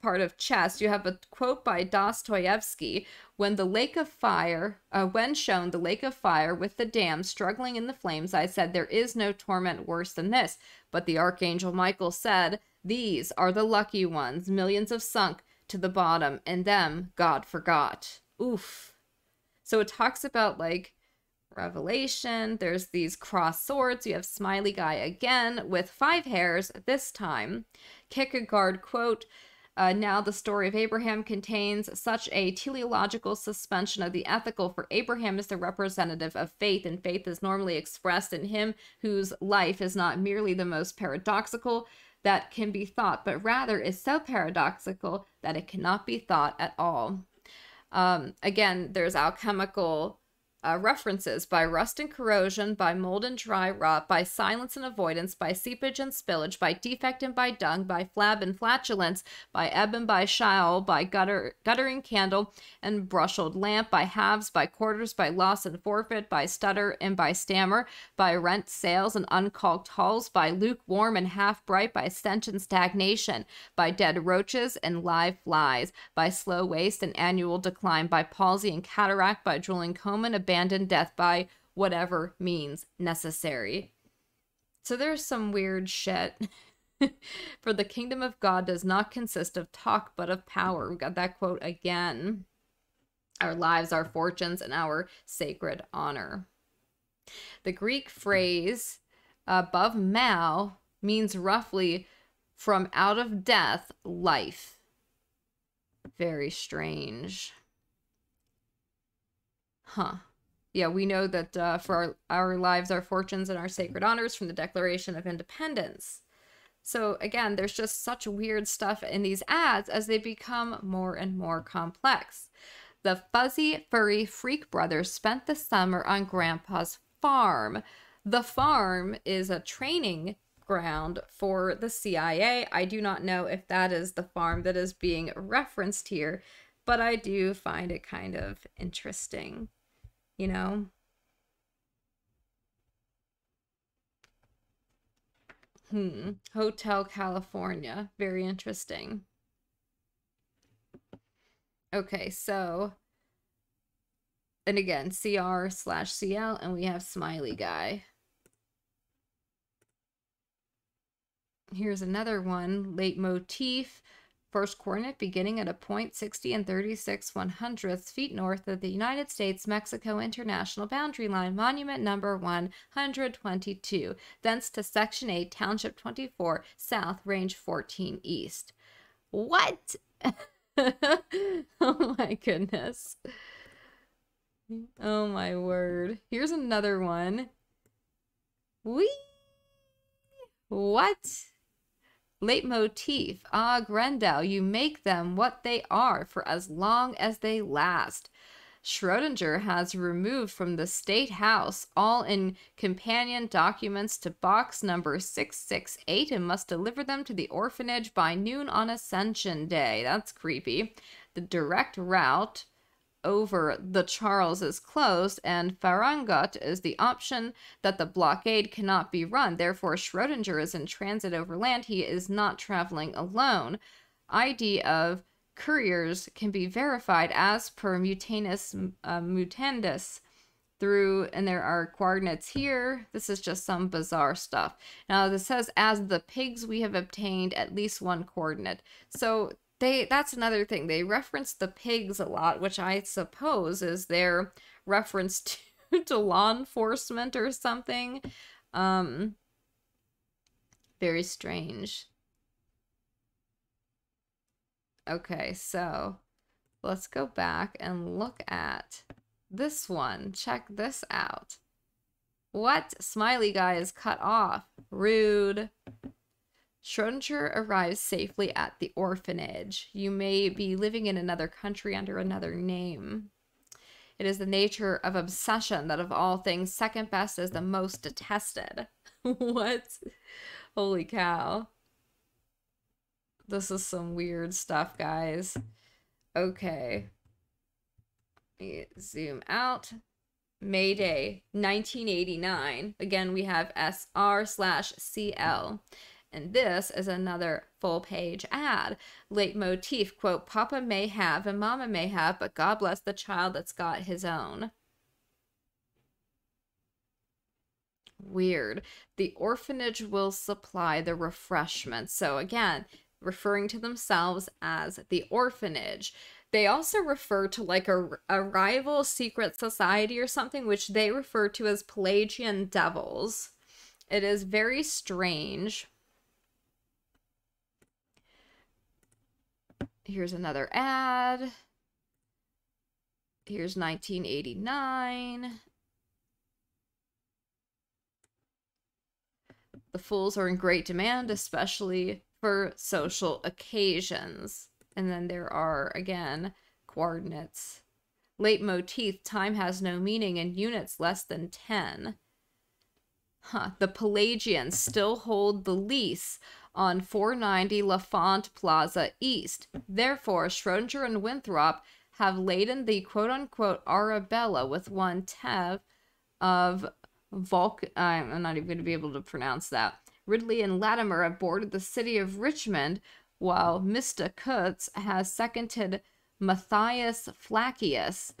part of chess, you have a quote by Dostoevsky When the lake of fire, uh, when shown the lake of fire with the dam struggling in the flames, I said, There is no torment worse than this. But the archangel Michael said, These are the lucky ones, millions have sunk to the bottom, and them God forgot. Oof. So it talks about like Revelation. There's these cross swords. You have Smiley Guy again with five hairs this time. Kierkegaard quote, uh, now the story of Abraham contains such a teleological suspension of the ethical, for Abraham is the representative of faith, and faith is normally expressed in him whose life is not merely the most paradoxical that can be thought, but rather is so paradoxical that it cannot be thought at all. Um, again, there's alchemical uh, references by rust and corrosion, by mold and dry rot, by silence and avoidance, by seepage and spillage, by defect and by dung, by flab and flatulence, by ebb and by Sheol, by gutter, guttering candle and brushled lamp, by halves, by quarters, by loss and forfeit, by stutter and by stammer, by rent sails and uncaulked hulls, by lukewarm and half bright, by stench and stagnation, by dead roaches and live flies, by slow waste and annual decline, by palsy and cataract, by drooling coma and abandon death by whatever means necessary. So there's some weird shit. For the kingdom of God does not consist of talk, but of power. We got that quote again. Our lives, our fortunes, and our sacred honor. The Greek phrase above Mao means roughly from out of death, life. Very strange. Huh yeah, we know that uh, for our, our lives, our fortunes, and our sacred honors from the Declaration of Independence. So again, there's just such weird stuff in these ads as they become more and more complex. The fuzzy, furry freak brothers spent the summer on Grandpa's farm. The farm is a training ground for the CIA. I do not know if that is the farm that is being referenced here, but I do find it kind of interesting you know? Hmm. Hotel California. Very interesting. Okay, so. And again, CR slash CL, and we have Smiley Guy. Here's another one, leitmotif. First coordinate beginning at a point 60 and 36 one hundredths feet north of the United States-Mexico International Boundary Line, Monument Number 122, thence to Section 8, Township 24, South, Range 14 East. What? oh my goodness. Oh my word. Here's another one. We What? Leitmotif. Ah, Grendel, you make them what they are for as long as they last. Schrodinger has removed from the State House all in companion documents to box number 668 and must deliver them to the orphanage by noon on Ascension Day. That's creepy. The direct route over the Charles is closed, and Farragut is the option that the blockade cannot be run. Therefore, Schrodinger is in transit over land. He is not traveling alone. ID of couriers can be verified as per mutanus uh, mutandis through and there are coordinates here this is just some bizarre stuff now this says as the pigs we have obtained at least one coordinate so they that's another thing. They reference the pigs a lot, which I suppose is their reference to, to law enforcement or something. Um very strange. Okay, so let's go back and look at this one. Check this out. What? Smiley guy is cut off. Rude. Schrodinger arrives safely at the orphanage. You may be living in another country under another name. It is the nature of obsession that of all things, second best is the most detested. what? Holy cow. This is some weird stuff, guys. Okay. zoom out. Mayday, 1989. Again, we have SR slash CL. And this is another full page ad. Leitmotif, quote, Papa may have and Mama may have, but God bless the child that's got his own. Weird. The orphanage will supply the refreshments. So again, referring to themselves as the orphanage. They also refer to like a, a rival secret society or something, which they refer to as Pelagian devils. It is very strange. Here's another ad. Here's 1989. The fools are in great demand, especially for social occasions. And then there are, again, coordinates. Leitmotif, time has no meaning in units less than 10. Huh. The Pelagians still hold the lease on 490 L'Enfant Plaza East. Therefore, Schrodinger and Winthrop have laden the quote-unquote Arabella with one tev of Volk... I'm not even going to be able to pronounce that. Ridley and Latimer have boarded the city of Richmond, while Mr. Kurtz has seconded Matthias Flacius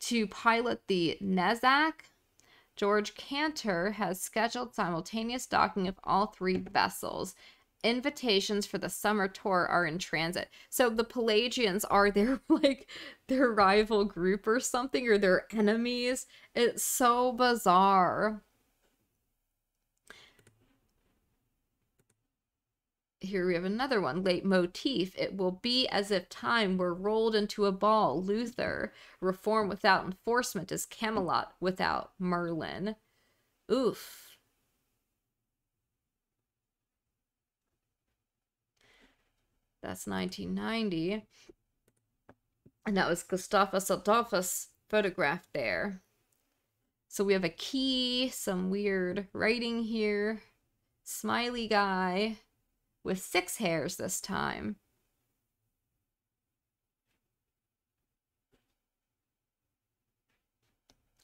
to pilot the Nezac. George Cantor has scheduled simultaneous docking of all three vessels. Invitations for the summer tour are in transit. So the Pelagians are their like their rival group or something or their enemies. It's so bizarre. Here we have another one, leitmotif. It will be as if time were rolled into a ball. Luther. Reform without enforcement is Camelot without Merlin. Oof. That's 1990. And that was Gustavus Adolphus photographed there. So we have a key, some weird writing here. Smiley guy with six hairs this time.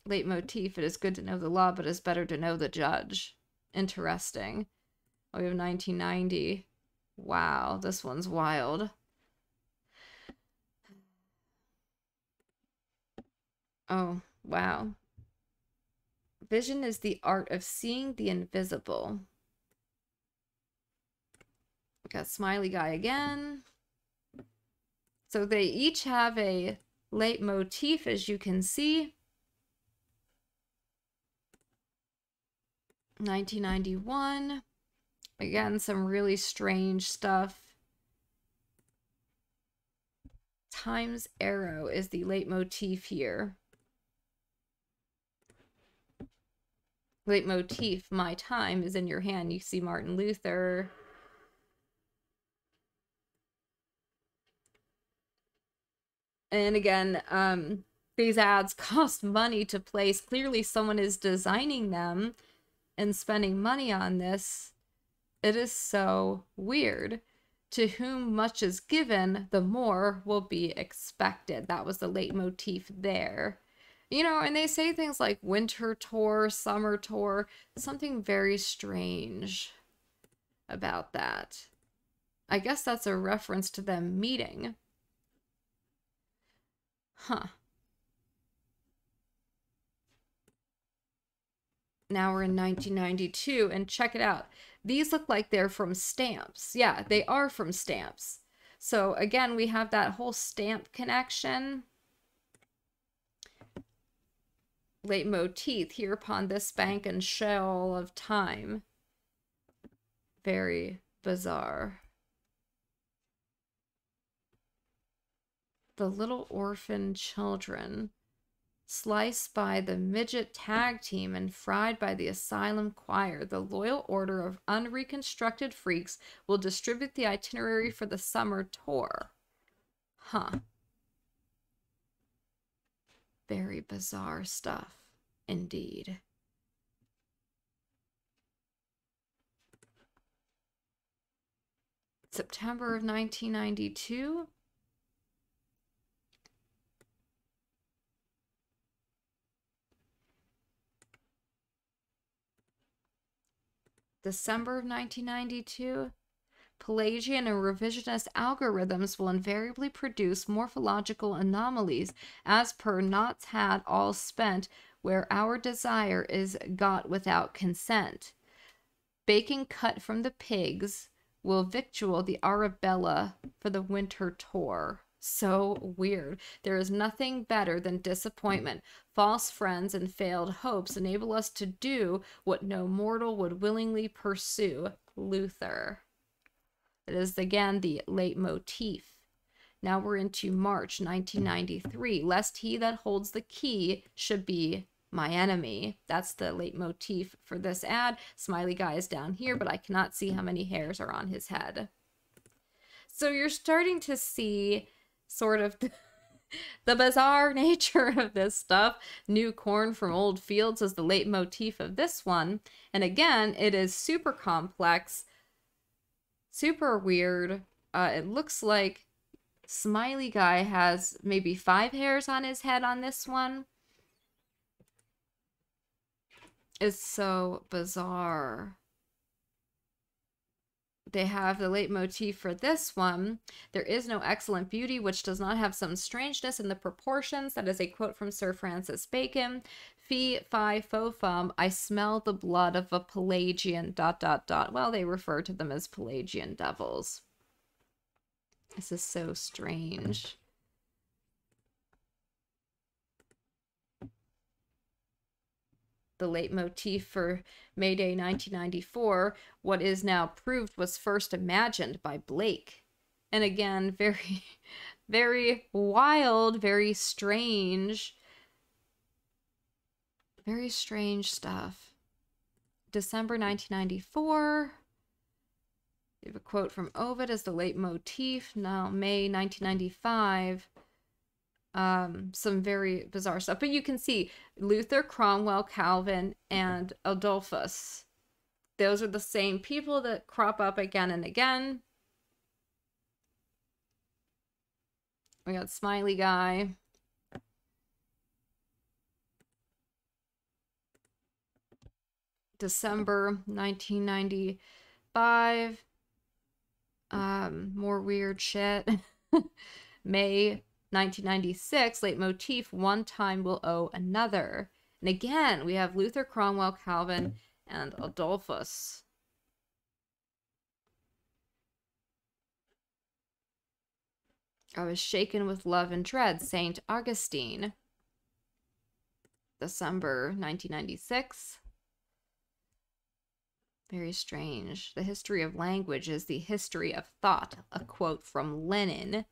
Leitmotif, it is good to know the law, but it's better to know the judge. Interesting. Oh, we have 1990. Wow, this one's wild. Oh, wow. Vision is the art of seeing the invisible. Got Smiley Guy again. So they each have a leitmotif, as you can see. 1991. Again, some really strange stuff. Time's Arrow is the leitmotif here. Leitmotif, my time is in your hand. You see Martin Luther. And again, um, these ads cost money to place. Clearly, someone is designing them and spending money on this. It is so weird. To whom much is given, the more will be expected. That was the leitmotif there. You know, and they say things like winter tour, summer tour, something very strange about that. I guess that's a reference to them meeting. Huh. Now we're in 1992, and check it out. These look like they're from stamps. Yeah, they are from stamps. So again, we have that whole stamp connection. Leitmotif here upon this bank and shell of time. Very bizarre. the little orphan children, sliced by the midget tag team and fried by the asylum choir. The loyal order of unreconstructed freaks will distribute the itinerary for the summer tour. Huh. Very bizarre stuff, indeed. September of 1992, December of 1992. Pelagian and revisionist algorithms will invariably produce morphological anomalies as per knots had all spent where our desire is got without consent. Bacon cut from the pigs will victual the Arabella for the winter tour. So weird. There is nothing better than disappointment. False friends and failed hopes enable us to do what no mortal would willingly pursue. Luther. It is again the leitmotif. Now we're into March 1993. Lest he that holds the key should be my enemy. That's the leitmotif for this ad. Smiley guy is down here, but I cannot see how many hairs are on his head. So you're starting to see sort of the, bizarre nature of this stuff. New corn from old fields is the leitmotif of this one. And again, it is super complex, super weird. Uh, it looks like Smiley Guy has maybe five hairs on his head on this one It's so bizarre. They have the leitmotif for this one. There is no excellent beauty, which does not have some strangeness in the proportions. That is a quote from Sir Francis Bacon. Fee, fi, fo, fum, I smell the blood of a Pelagian, dot, dot, dot. Well, they refer to them as Pelagian devils. This is so strange. The leitmotif for May Day 1994, what is now proved was first imagined by Blake. And again, very, very wild, very strange, very strange stuff. December 1994. We have a quote from Ovid as the leitmotif. Now, May 1995 um, some very bizarre stuff. But you can see Luther, Cromwell, Calvin, and Adolphus. Those are the same people that crop up again and again. We got Smiley Guy. December 1995. Um, more weird shit. May 1996, leitmotif, one time will owe another. And again, we have Luther, Cromwell, Calvin, and Adolphus. I was shaken with love and dread, St. Augustine. December 1996. Very strange. The history of language is the history of thought, a quote from Lenin.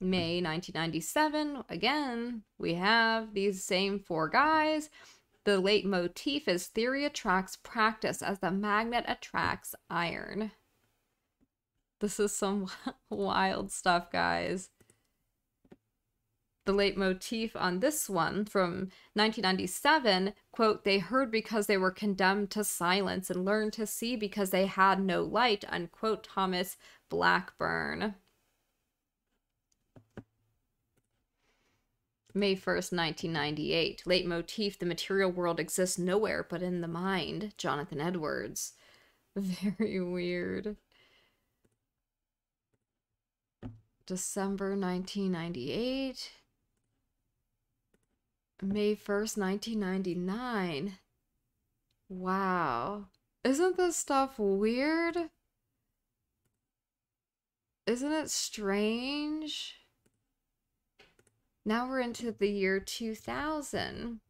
May 1997, again, we have these same four guys. The leitmotif is theory attracts practice as the magnet attracts iron. This is some wild stuff, guys. The leitmotif on this one from 1997, quote, they heard because they were condemned to silence and learned to see because they had no light, unquote, Thomas Blackburn. May 1st, 1998. Leitmotif The material world exists nowhere but in the mind. Jonathan Edwards. Very weird. December 1998. May 1st, 1999. Wow. Isn't this stuff weird? Isn't it strange? Now we're into the year 2000.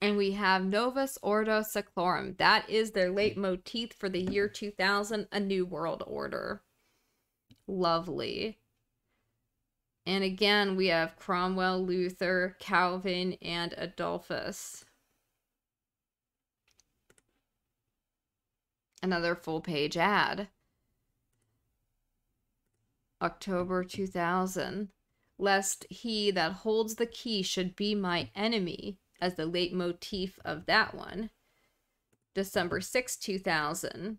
And we have Novus Ordo Seclorum. That is their leitmotif for the year 2000, a new world order. Lovely. And again, we have Cromwell, Luther, Calvin, and Adolphus. Another full page ad. October 2000 lest he that holds the key should be my enemy, as the leitmotif of that one. December 6, 2000.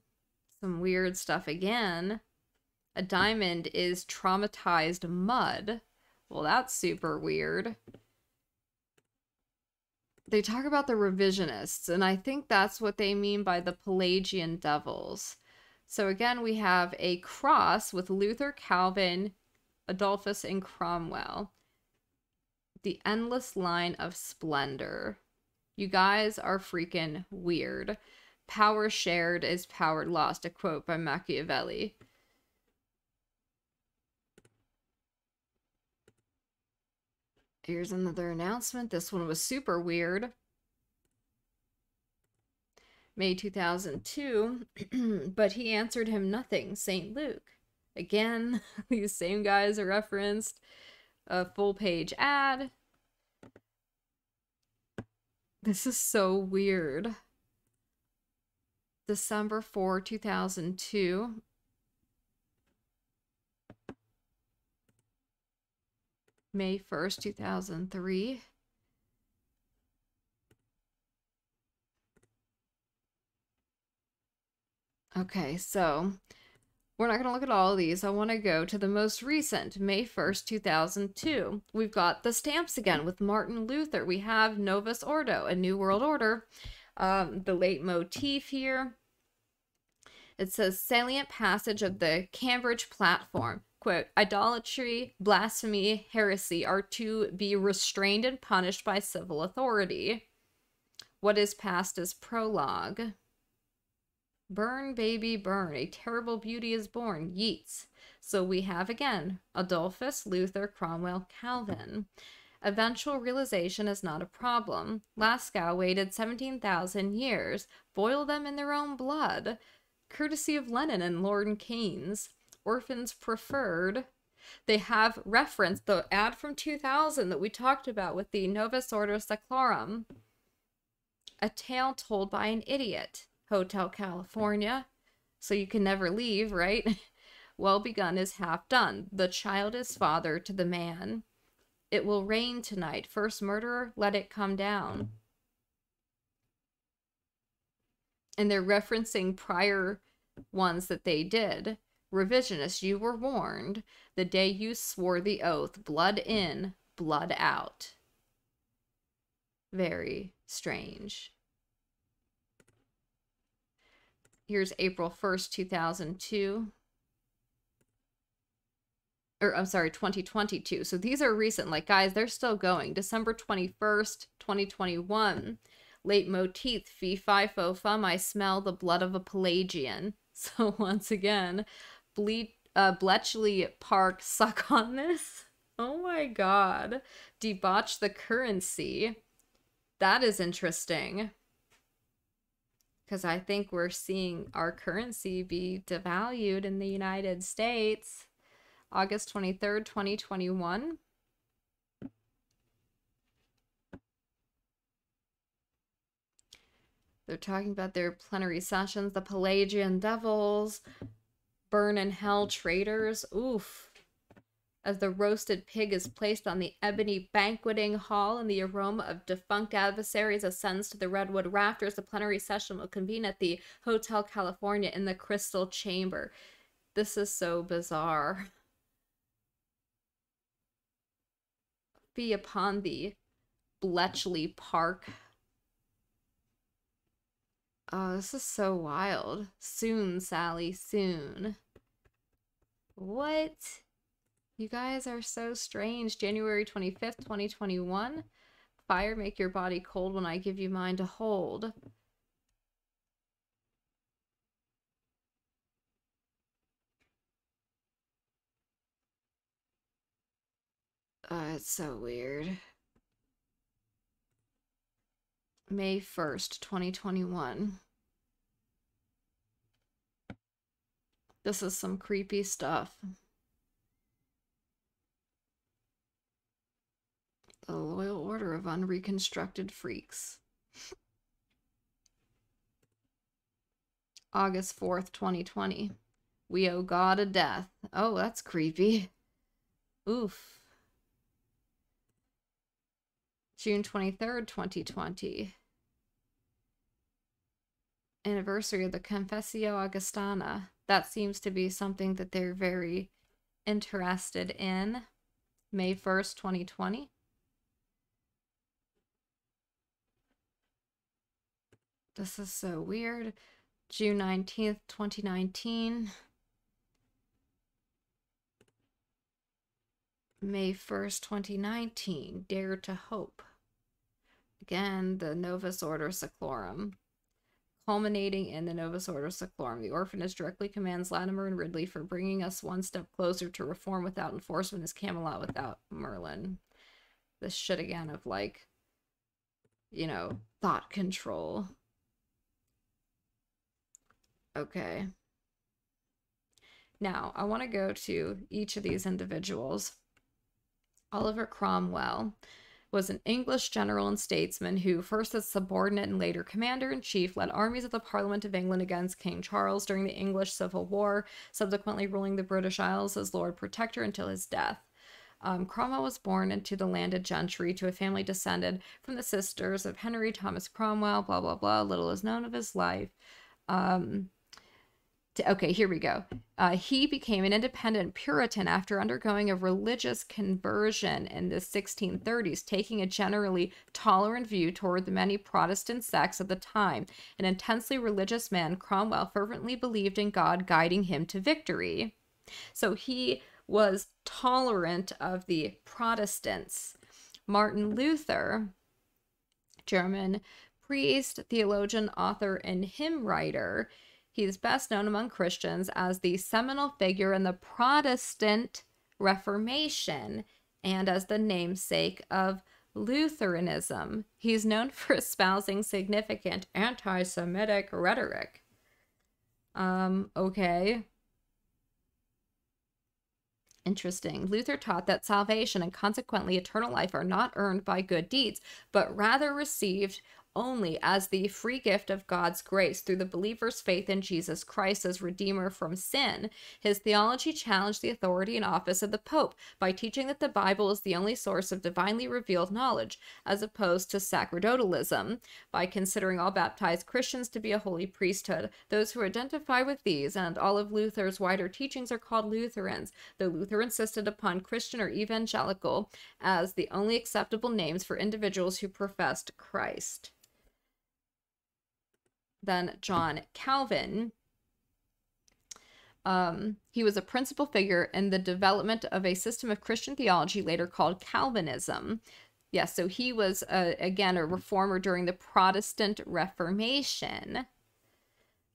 Some weird stuff again. A diamond is traumatized mud. Well, that's super weird. they talk about the revisionists, and I think that's what they mean by the Pelagian devils. So again, we have a cross with Luther, Calvin, Adolphus, and Cromwell. The endless line of splendor. You guys are freaking weird. Power shared is power lost, a quote by Machiavelli. Here's another announcement. This one was super weird. May 2002, but he answered him nothing. St. Luke. Again, these same guys are referenced. A full page ad. This is so weird. December 4, 2002. May 1st, 2003. Okay, so we're not going to look at all of these. I want to go to the most recent, May 1st, 2002. We've got the stamps again with Martin Luther. We have Novus Ordo, a New World Order. Um, the motif here. It says salient passage of the Cambridge platform quote, idolatry, blasphemy, heresy are to be restrained and punished by civil authority. What is past is prologue. Burn, baby, burn. A terrible beauty is born. Yeats. So we have again Adolphus, Luther, Cromwell, Calvin. Eventual realization is not a problem. Lascaux waited 17,000 years. Boil them in their own blood. Courtesy of Lenin and Lord Keynes orphans preferred. They have referenced the ad from 2000 that we talked about with the Novus Ordo Seclorum. A tale told by an idiot. Hotel California. So you can never leave, right? well begun is half done. The child is father to the man. It will rain tonight. First murderer, let it come down. And they're referencing prior ones that they did. Revisionists, you were warned the day you swore the oath blood in, blood out. Very strange. Here's April 1st, 2002. Or I'm sorry, 2022. So these are recent. Like, guys, they're still going. December 21st, 2021. Leitmotif, fee fi fo fum, I smell the blood of a Pelagian. So once again, Ble- uh, Bletchley Park suck on this? Oh my god. Debauch the currency. That is interesting. Because I think we're seeing our currency be devalued in the United States. August 23rd, 2021. They're talking about their plenary sessions, the Pelagian Devils, burn in hell traitors. Oof. As the roasted pig is placed on the ebony banqueting hall and the aroma of defunct adversaries ascends to the redwood rafters, the plenary session will convene at the Hotel California in the Crystal Chamber. This is so bizarre. Be upon the Bletchley Park. Oh, this is so wild. Soon, Sally, soon. What? You guys are so strange. January 25th, 2021. Fire make your body cold when I give you mine to hold. Uh, it's so weird. May 1st, 2021. This is some creepy stuff. The Loyal Order of Unreconstructed Freaks. August 4th, 2020. We owe God a death. Oh, that's creepy. Oof. June 23rd, 2020 anniversary of the Confessio Augustana. That seems to be something that they're very interested in. May 1st, 2020. This is so weird. June 19th, 2019. May 1st, 2019. Dare to Hope. Again, the Novus Ordo Seclorum. Culminating in the Novus Ordo Seclorum, the orphanage directly commands Latimer and Ridley for bringing us one step closer to reform without enforcement is Camelot without Merlin. This shit again of like, you know, thought control. Okay. Now, I want to go to each of these individuals. Oliver Cromwell was an English general and statesman who, first as subordinate and later commander in chief, led armies of the Parliament of England against King Charles during the English Civil War, subsequently ruling the British Isles as Lord Protector until his death. Um, Cromwell was born into the landed gentry to a family descended from the sisters of Henry Thomas Cromwell, blah, blah, blah. Little is known of his life. Um, to, okay, here we go. Uh, he became an independent Puritan after undergoing a religious conversion in the 1630s, taking a generally tolerant view toward the many Protestant sects of the time. An intensely religious man, Cromwell fervently believed in God guiding him to victory. So he was tolerant of the Protestants. Martin Luther, German priest, theologian, author, and hymn writer, he is best known among Christians as the seminal figure in the Protestant Reformation and as the namesake of Lutheranism. He's known for espousing significant anti Semitic rhetoric. Um, okay. Interesting. Luther taught that salvation and consequently eternal life are not earned by good deeds, but rather received only as the free gift of God's grace through the believer's faith in Jesus Christ as Redeemer from sin. His theology challenged the authority and office of the Pope by teaching that the Bible is the only source of divinely revealed knowledge, as opposed to sacerdotalism, by considering all baptized Christians to be a holy priesthood. Those who identify with these and all of Luther's wider teachings are called Lutherans, though Luther insisted upon Christian or evangelical as the only acceptable names for individuals who professed Christ than John Calvin. Um, he was a principal figure in the development of a system of Christian theology later called Calvinism. Yes, so he was, uh, again, a reformer during the Protestant Reformation.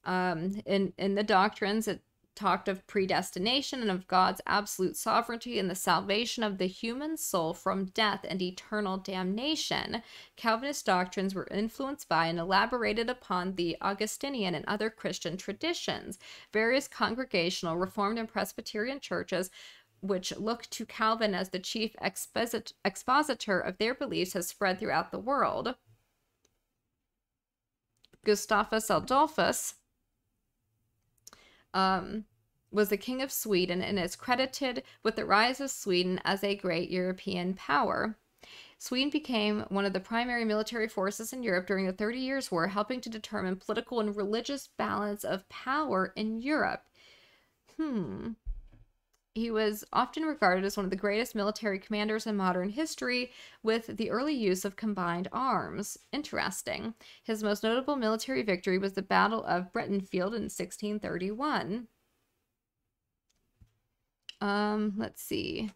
Um, in, in the doctrines, it talked of predestination and of God's absolute sovereignty and the salvation of the human soul from death and eternal damnation. Calvinist doctrines were influenced by and elaborated upon the Augustinian and other Christian traditions. Various congregational, Reformed, and Presbyterian churches which look to Calvin as the chief exposit- expositor of their beliefs, has spread throughout the world. Gustavus Adolphus um, was the king of Sweden and is credited with the rise of Sweden as a great European power. Sweden became one of the primary military forces in Europe during the Thirty Years' War, helping to determine political and religious balance of power in Europe. Hmm. He was often regarded as one of the greatest military commanders in modern history, with the early use of combined arms. Interesting. His most notable military victory was the Battle of Breitenfeld in 1631. Um, let's see.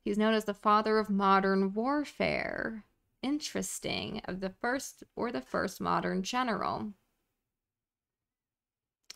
He's known as the father of modern warfare. Interesting. Of the first or the first modern general.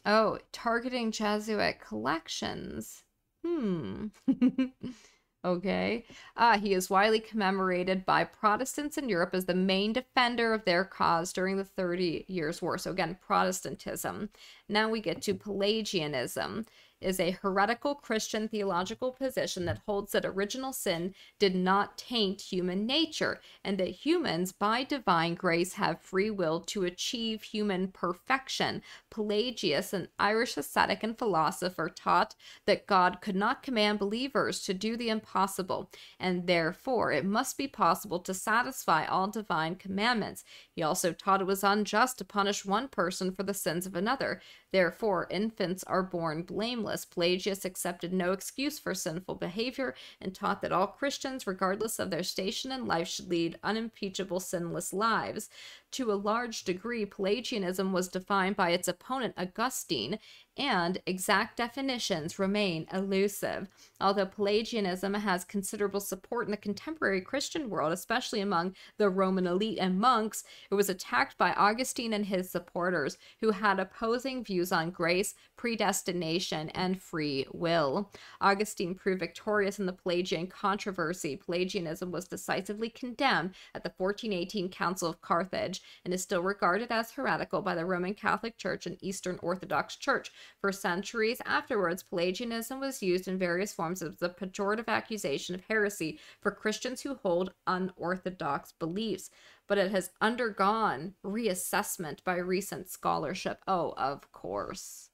Oh, targeting Jesuit collections. Hmm. okay. Ah, he is widely commemorated by Protestants in Europe as the main defender of their cause during the Thirty Years' War. So, again, Protestantism. Now we get to Pelagianism is a heretical Christian theological position that holds that original sin did not taint human nature and that humans, by divine grace, have free will to achieve human perfection. Pelagius, an Irish ascetic and philosopher, taught that God could not command believers to do the impossible, and therefore it must be possible to satisfy all divine commandments. He also taught it was unjust to punish one person for the sins of another. Therefore, infants are born blameless. Pelagius accepted no excuse for sinful behavior and taught that all Christians, regardless of their station in life, should lead unimpeachable, sinless lives. To a large degree, Pelagianism was defined by its opponent Augustine, and exact definitions remain elusive. Although Pelagianism has considerable support in the contemporary Christian world, especially among the Roman elite and monks, it was attacked by Augustine and his supporters, who had opposing views on grace, predestination, and free will. Augustine proved victorious in the Pelagian controversy. Pelagianism was decisively condemned at the 1418 Council of Carthage and is still regarded as heretical by the Roman Catholic Church and Eastern Orthodox Church. For centuries afterwards, Pelagianism was used in various forms as a pejorative accusation of heresy for Christians who hold unorthodox beliefs, but it has undergone reassessment by recent scholarship. Oh, of course.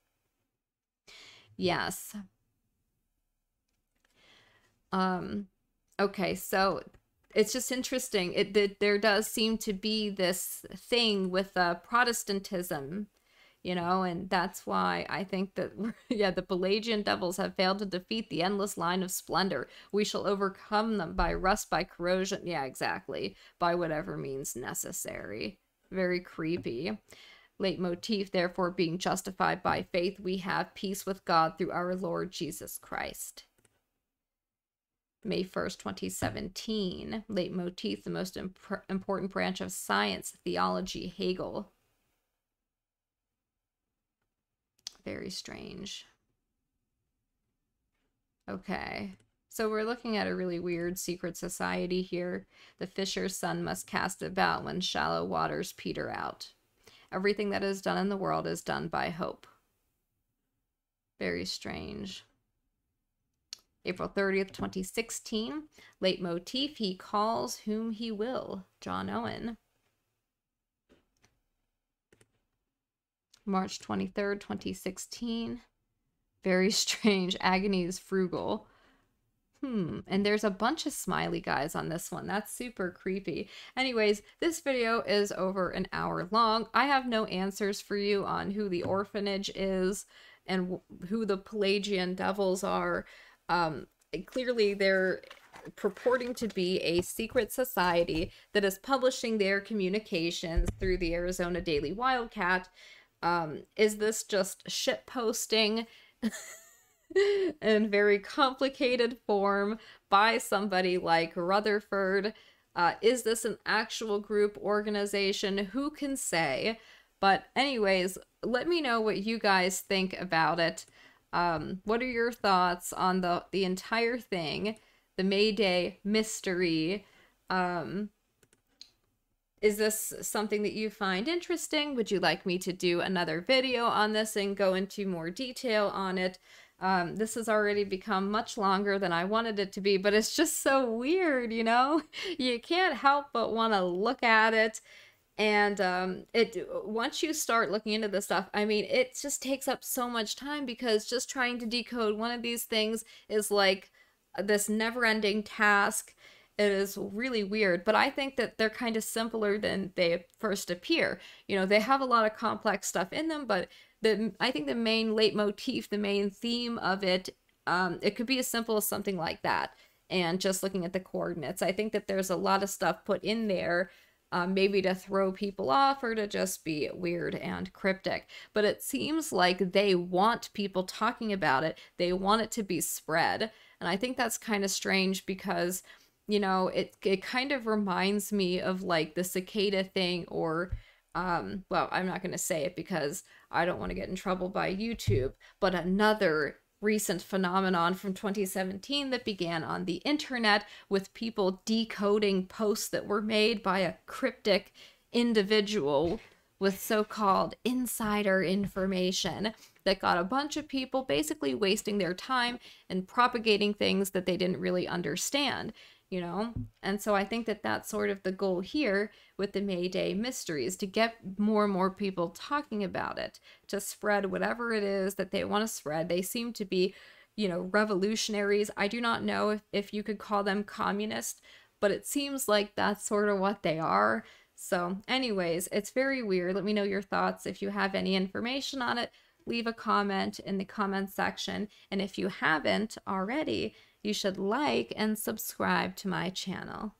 Yes. Um okay, so it's just interesting. It, it there does seem to be this thing with uh, Protestantism you know, and that's why I think that, yeah, the Pelagian devils have failed to defeat the endless line of splendor. We shall overcome them by rust, by corrosion. Yeah, exactly. By whatever means necessary. Very creepy. Leitmotif, therefore, being justified by faith, we have peace with God through our Lord Jesus Christ. May 1st, 2017. Leitmotif, the most imp important branch of science, theology, Hegel. Very strange. Okay. So we're looking at a really weird secret society here. The fisher's son must cast about when shallow waters peter out. Everything that is done in the world is done by hope. Very strange. April 30th, 2016. Leitmotif, he calls whom he will. John Owen. March 23rd, 2016. Very strange. Agony is frugal. Hmm, and there's a bunch of smiley guys on this one. That's super creepy. Anyways, this video is over an hour long. I have no answers for you on who the orphanage is and who the Pelagian devils are. Um, clearly, they're purporting to be a secret society that is publishing their communications through the Arizona Daily Wildcat um, is this just shit posting in very complicated form by somebody like Hungerford? Uh, is this an actual group organization? Who can say? But, anyways, let me know what you guys think about it. Um, what are your thoughts on the the entire thing, the Mayday mystery? Um, is this something that you find interesting? Would you like me to do another video on this and go into more detail on it? Um, this has already become much longer than I wanted it to be, but it's just so weird, you know? You can't help but want to look at it. And um, it once you start looking into this stuff, I mean, it just takes up so much time because just trying to decode one of these things is like this never-ending task it is really weird, but I think that they're kind of simpler than they first appear. You know, they have a lot of complex stuff in them, but the I think the main leitmotif, the main theme of it, um, it could be as simple as something like that. And just looking at the coordinates, I think that there's a lot of stuff put in there um, maybe to throw people off or to just be weird and cryptic. But it seems like they want people talking about it, they want it to be spread. And I think that's kind of strange because you know, it it kind of reminds me of like the cicada thing or um well, I'm not going to say it because I don't want to get in trouble by YouTube, but another recent phenomenon from 2017 that began on the internet with people decoding posts that were made by a cryptic individual with so called insider information that got a bunch of people basically wasting their time and propagating things that they didn't really understand you know? And so I think that that's sort of the goal here with the may Mayday mysteries to get more and more people talking about it, to spread whatever it is that they want to spread. They seem to be, you know, revolutionaries. I do not know if, if you could call them communist, but it seems like that's sort of what they are. So, anyways, it's very weird. Let me know your thoughts if you have any information on it. leave a comment in the comment section. And if you haven't already, you should like and subscribe to my channel.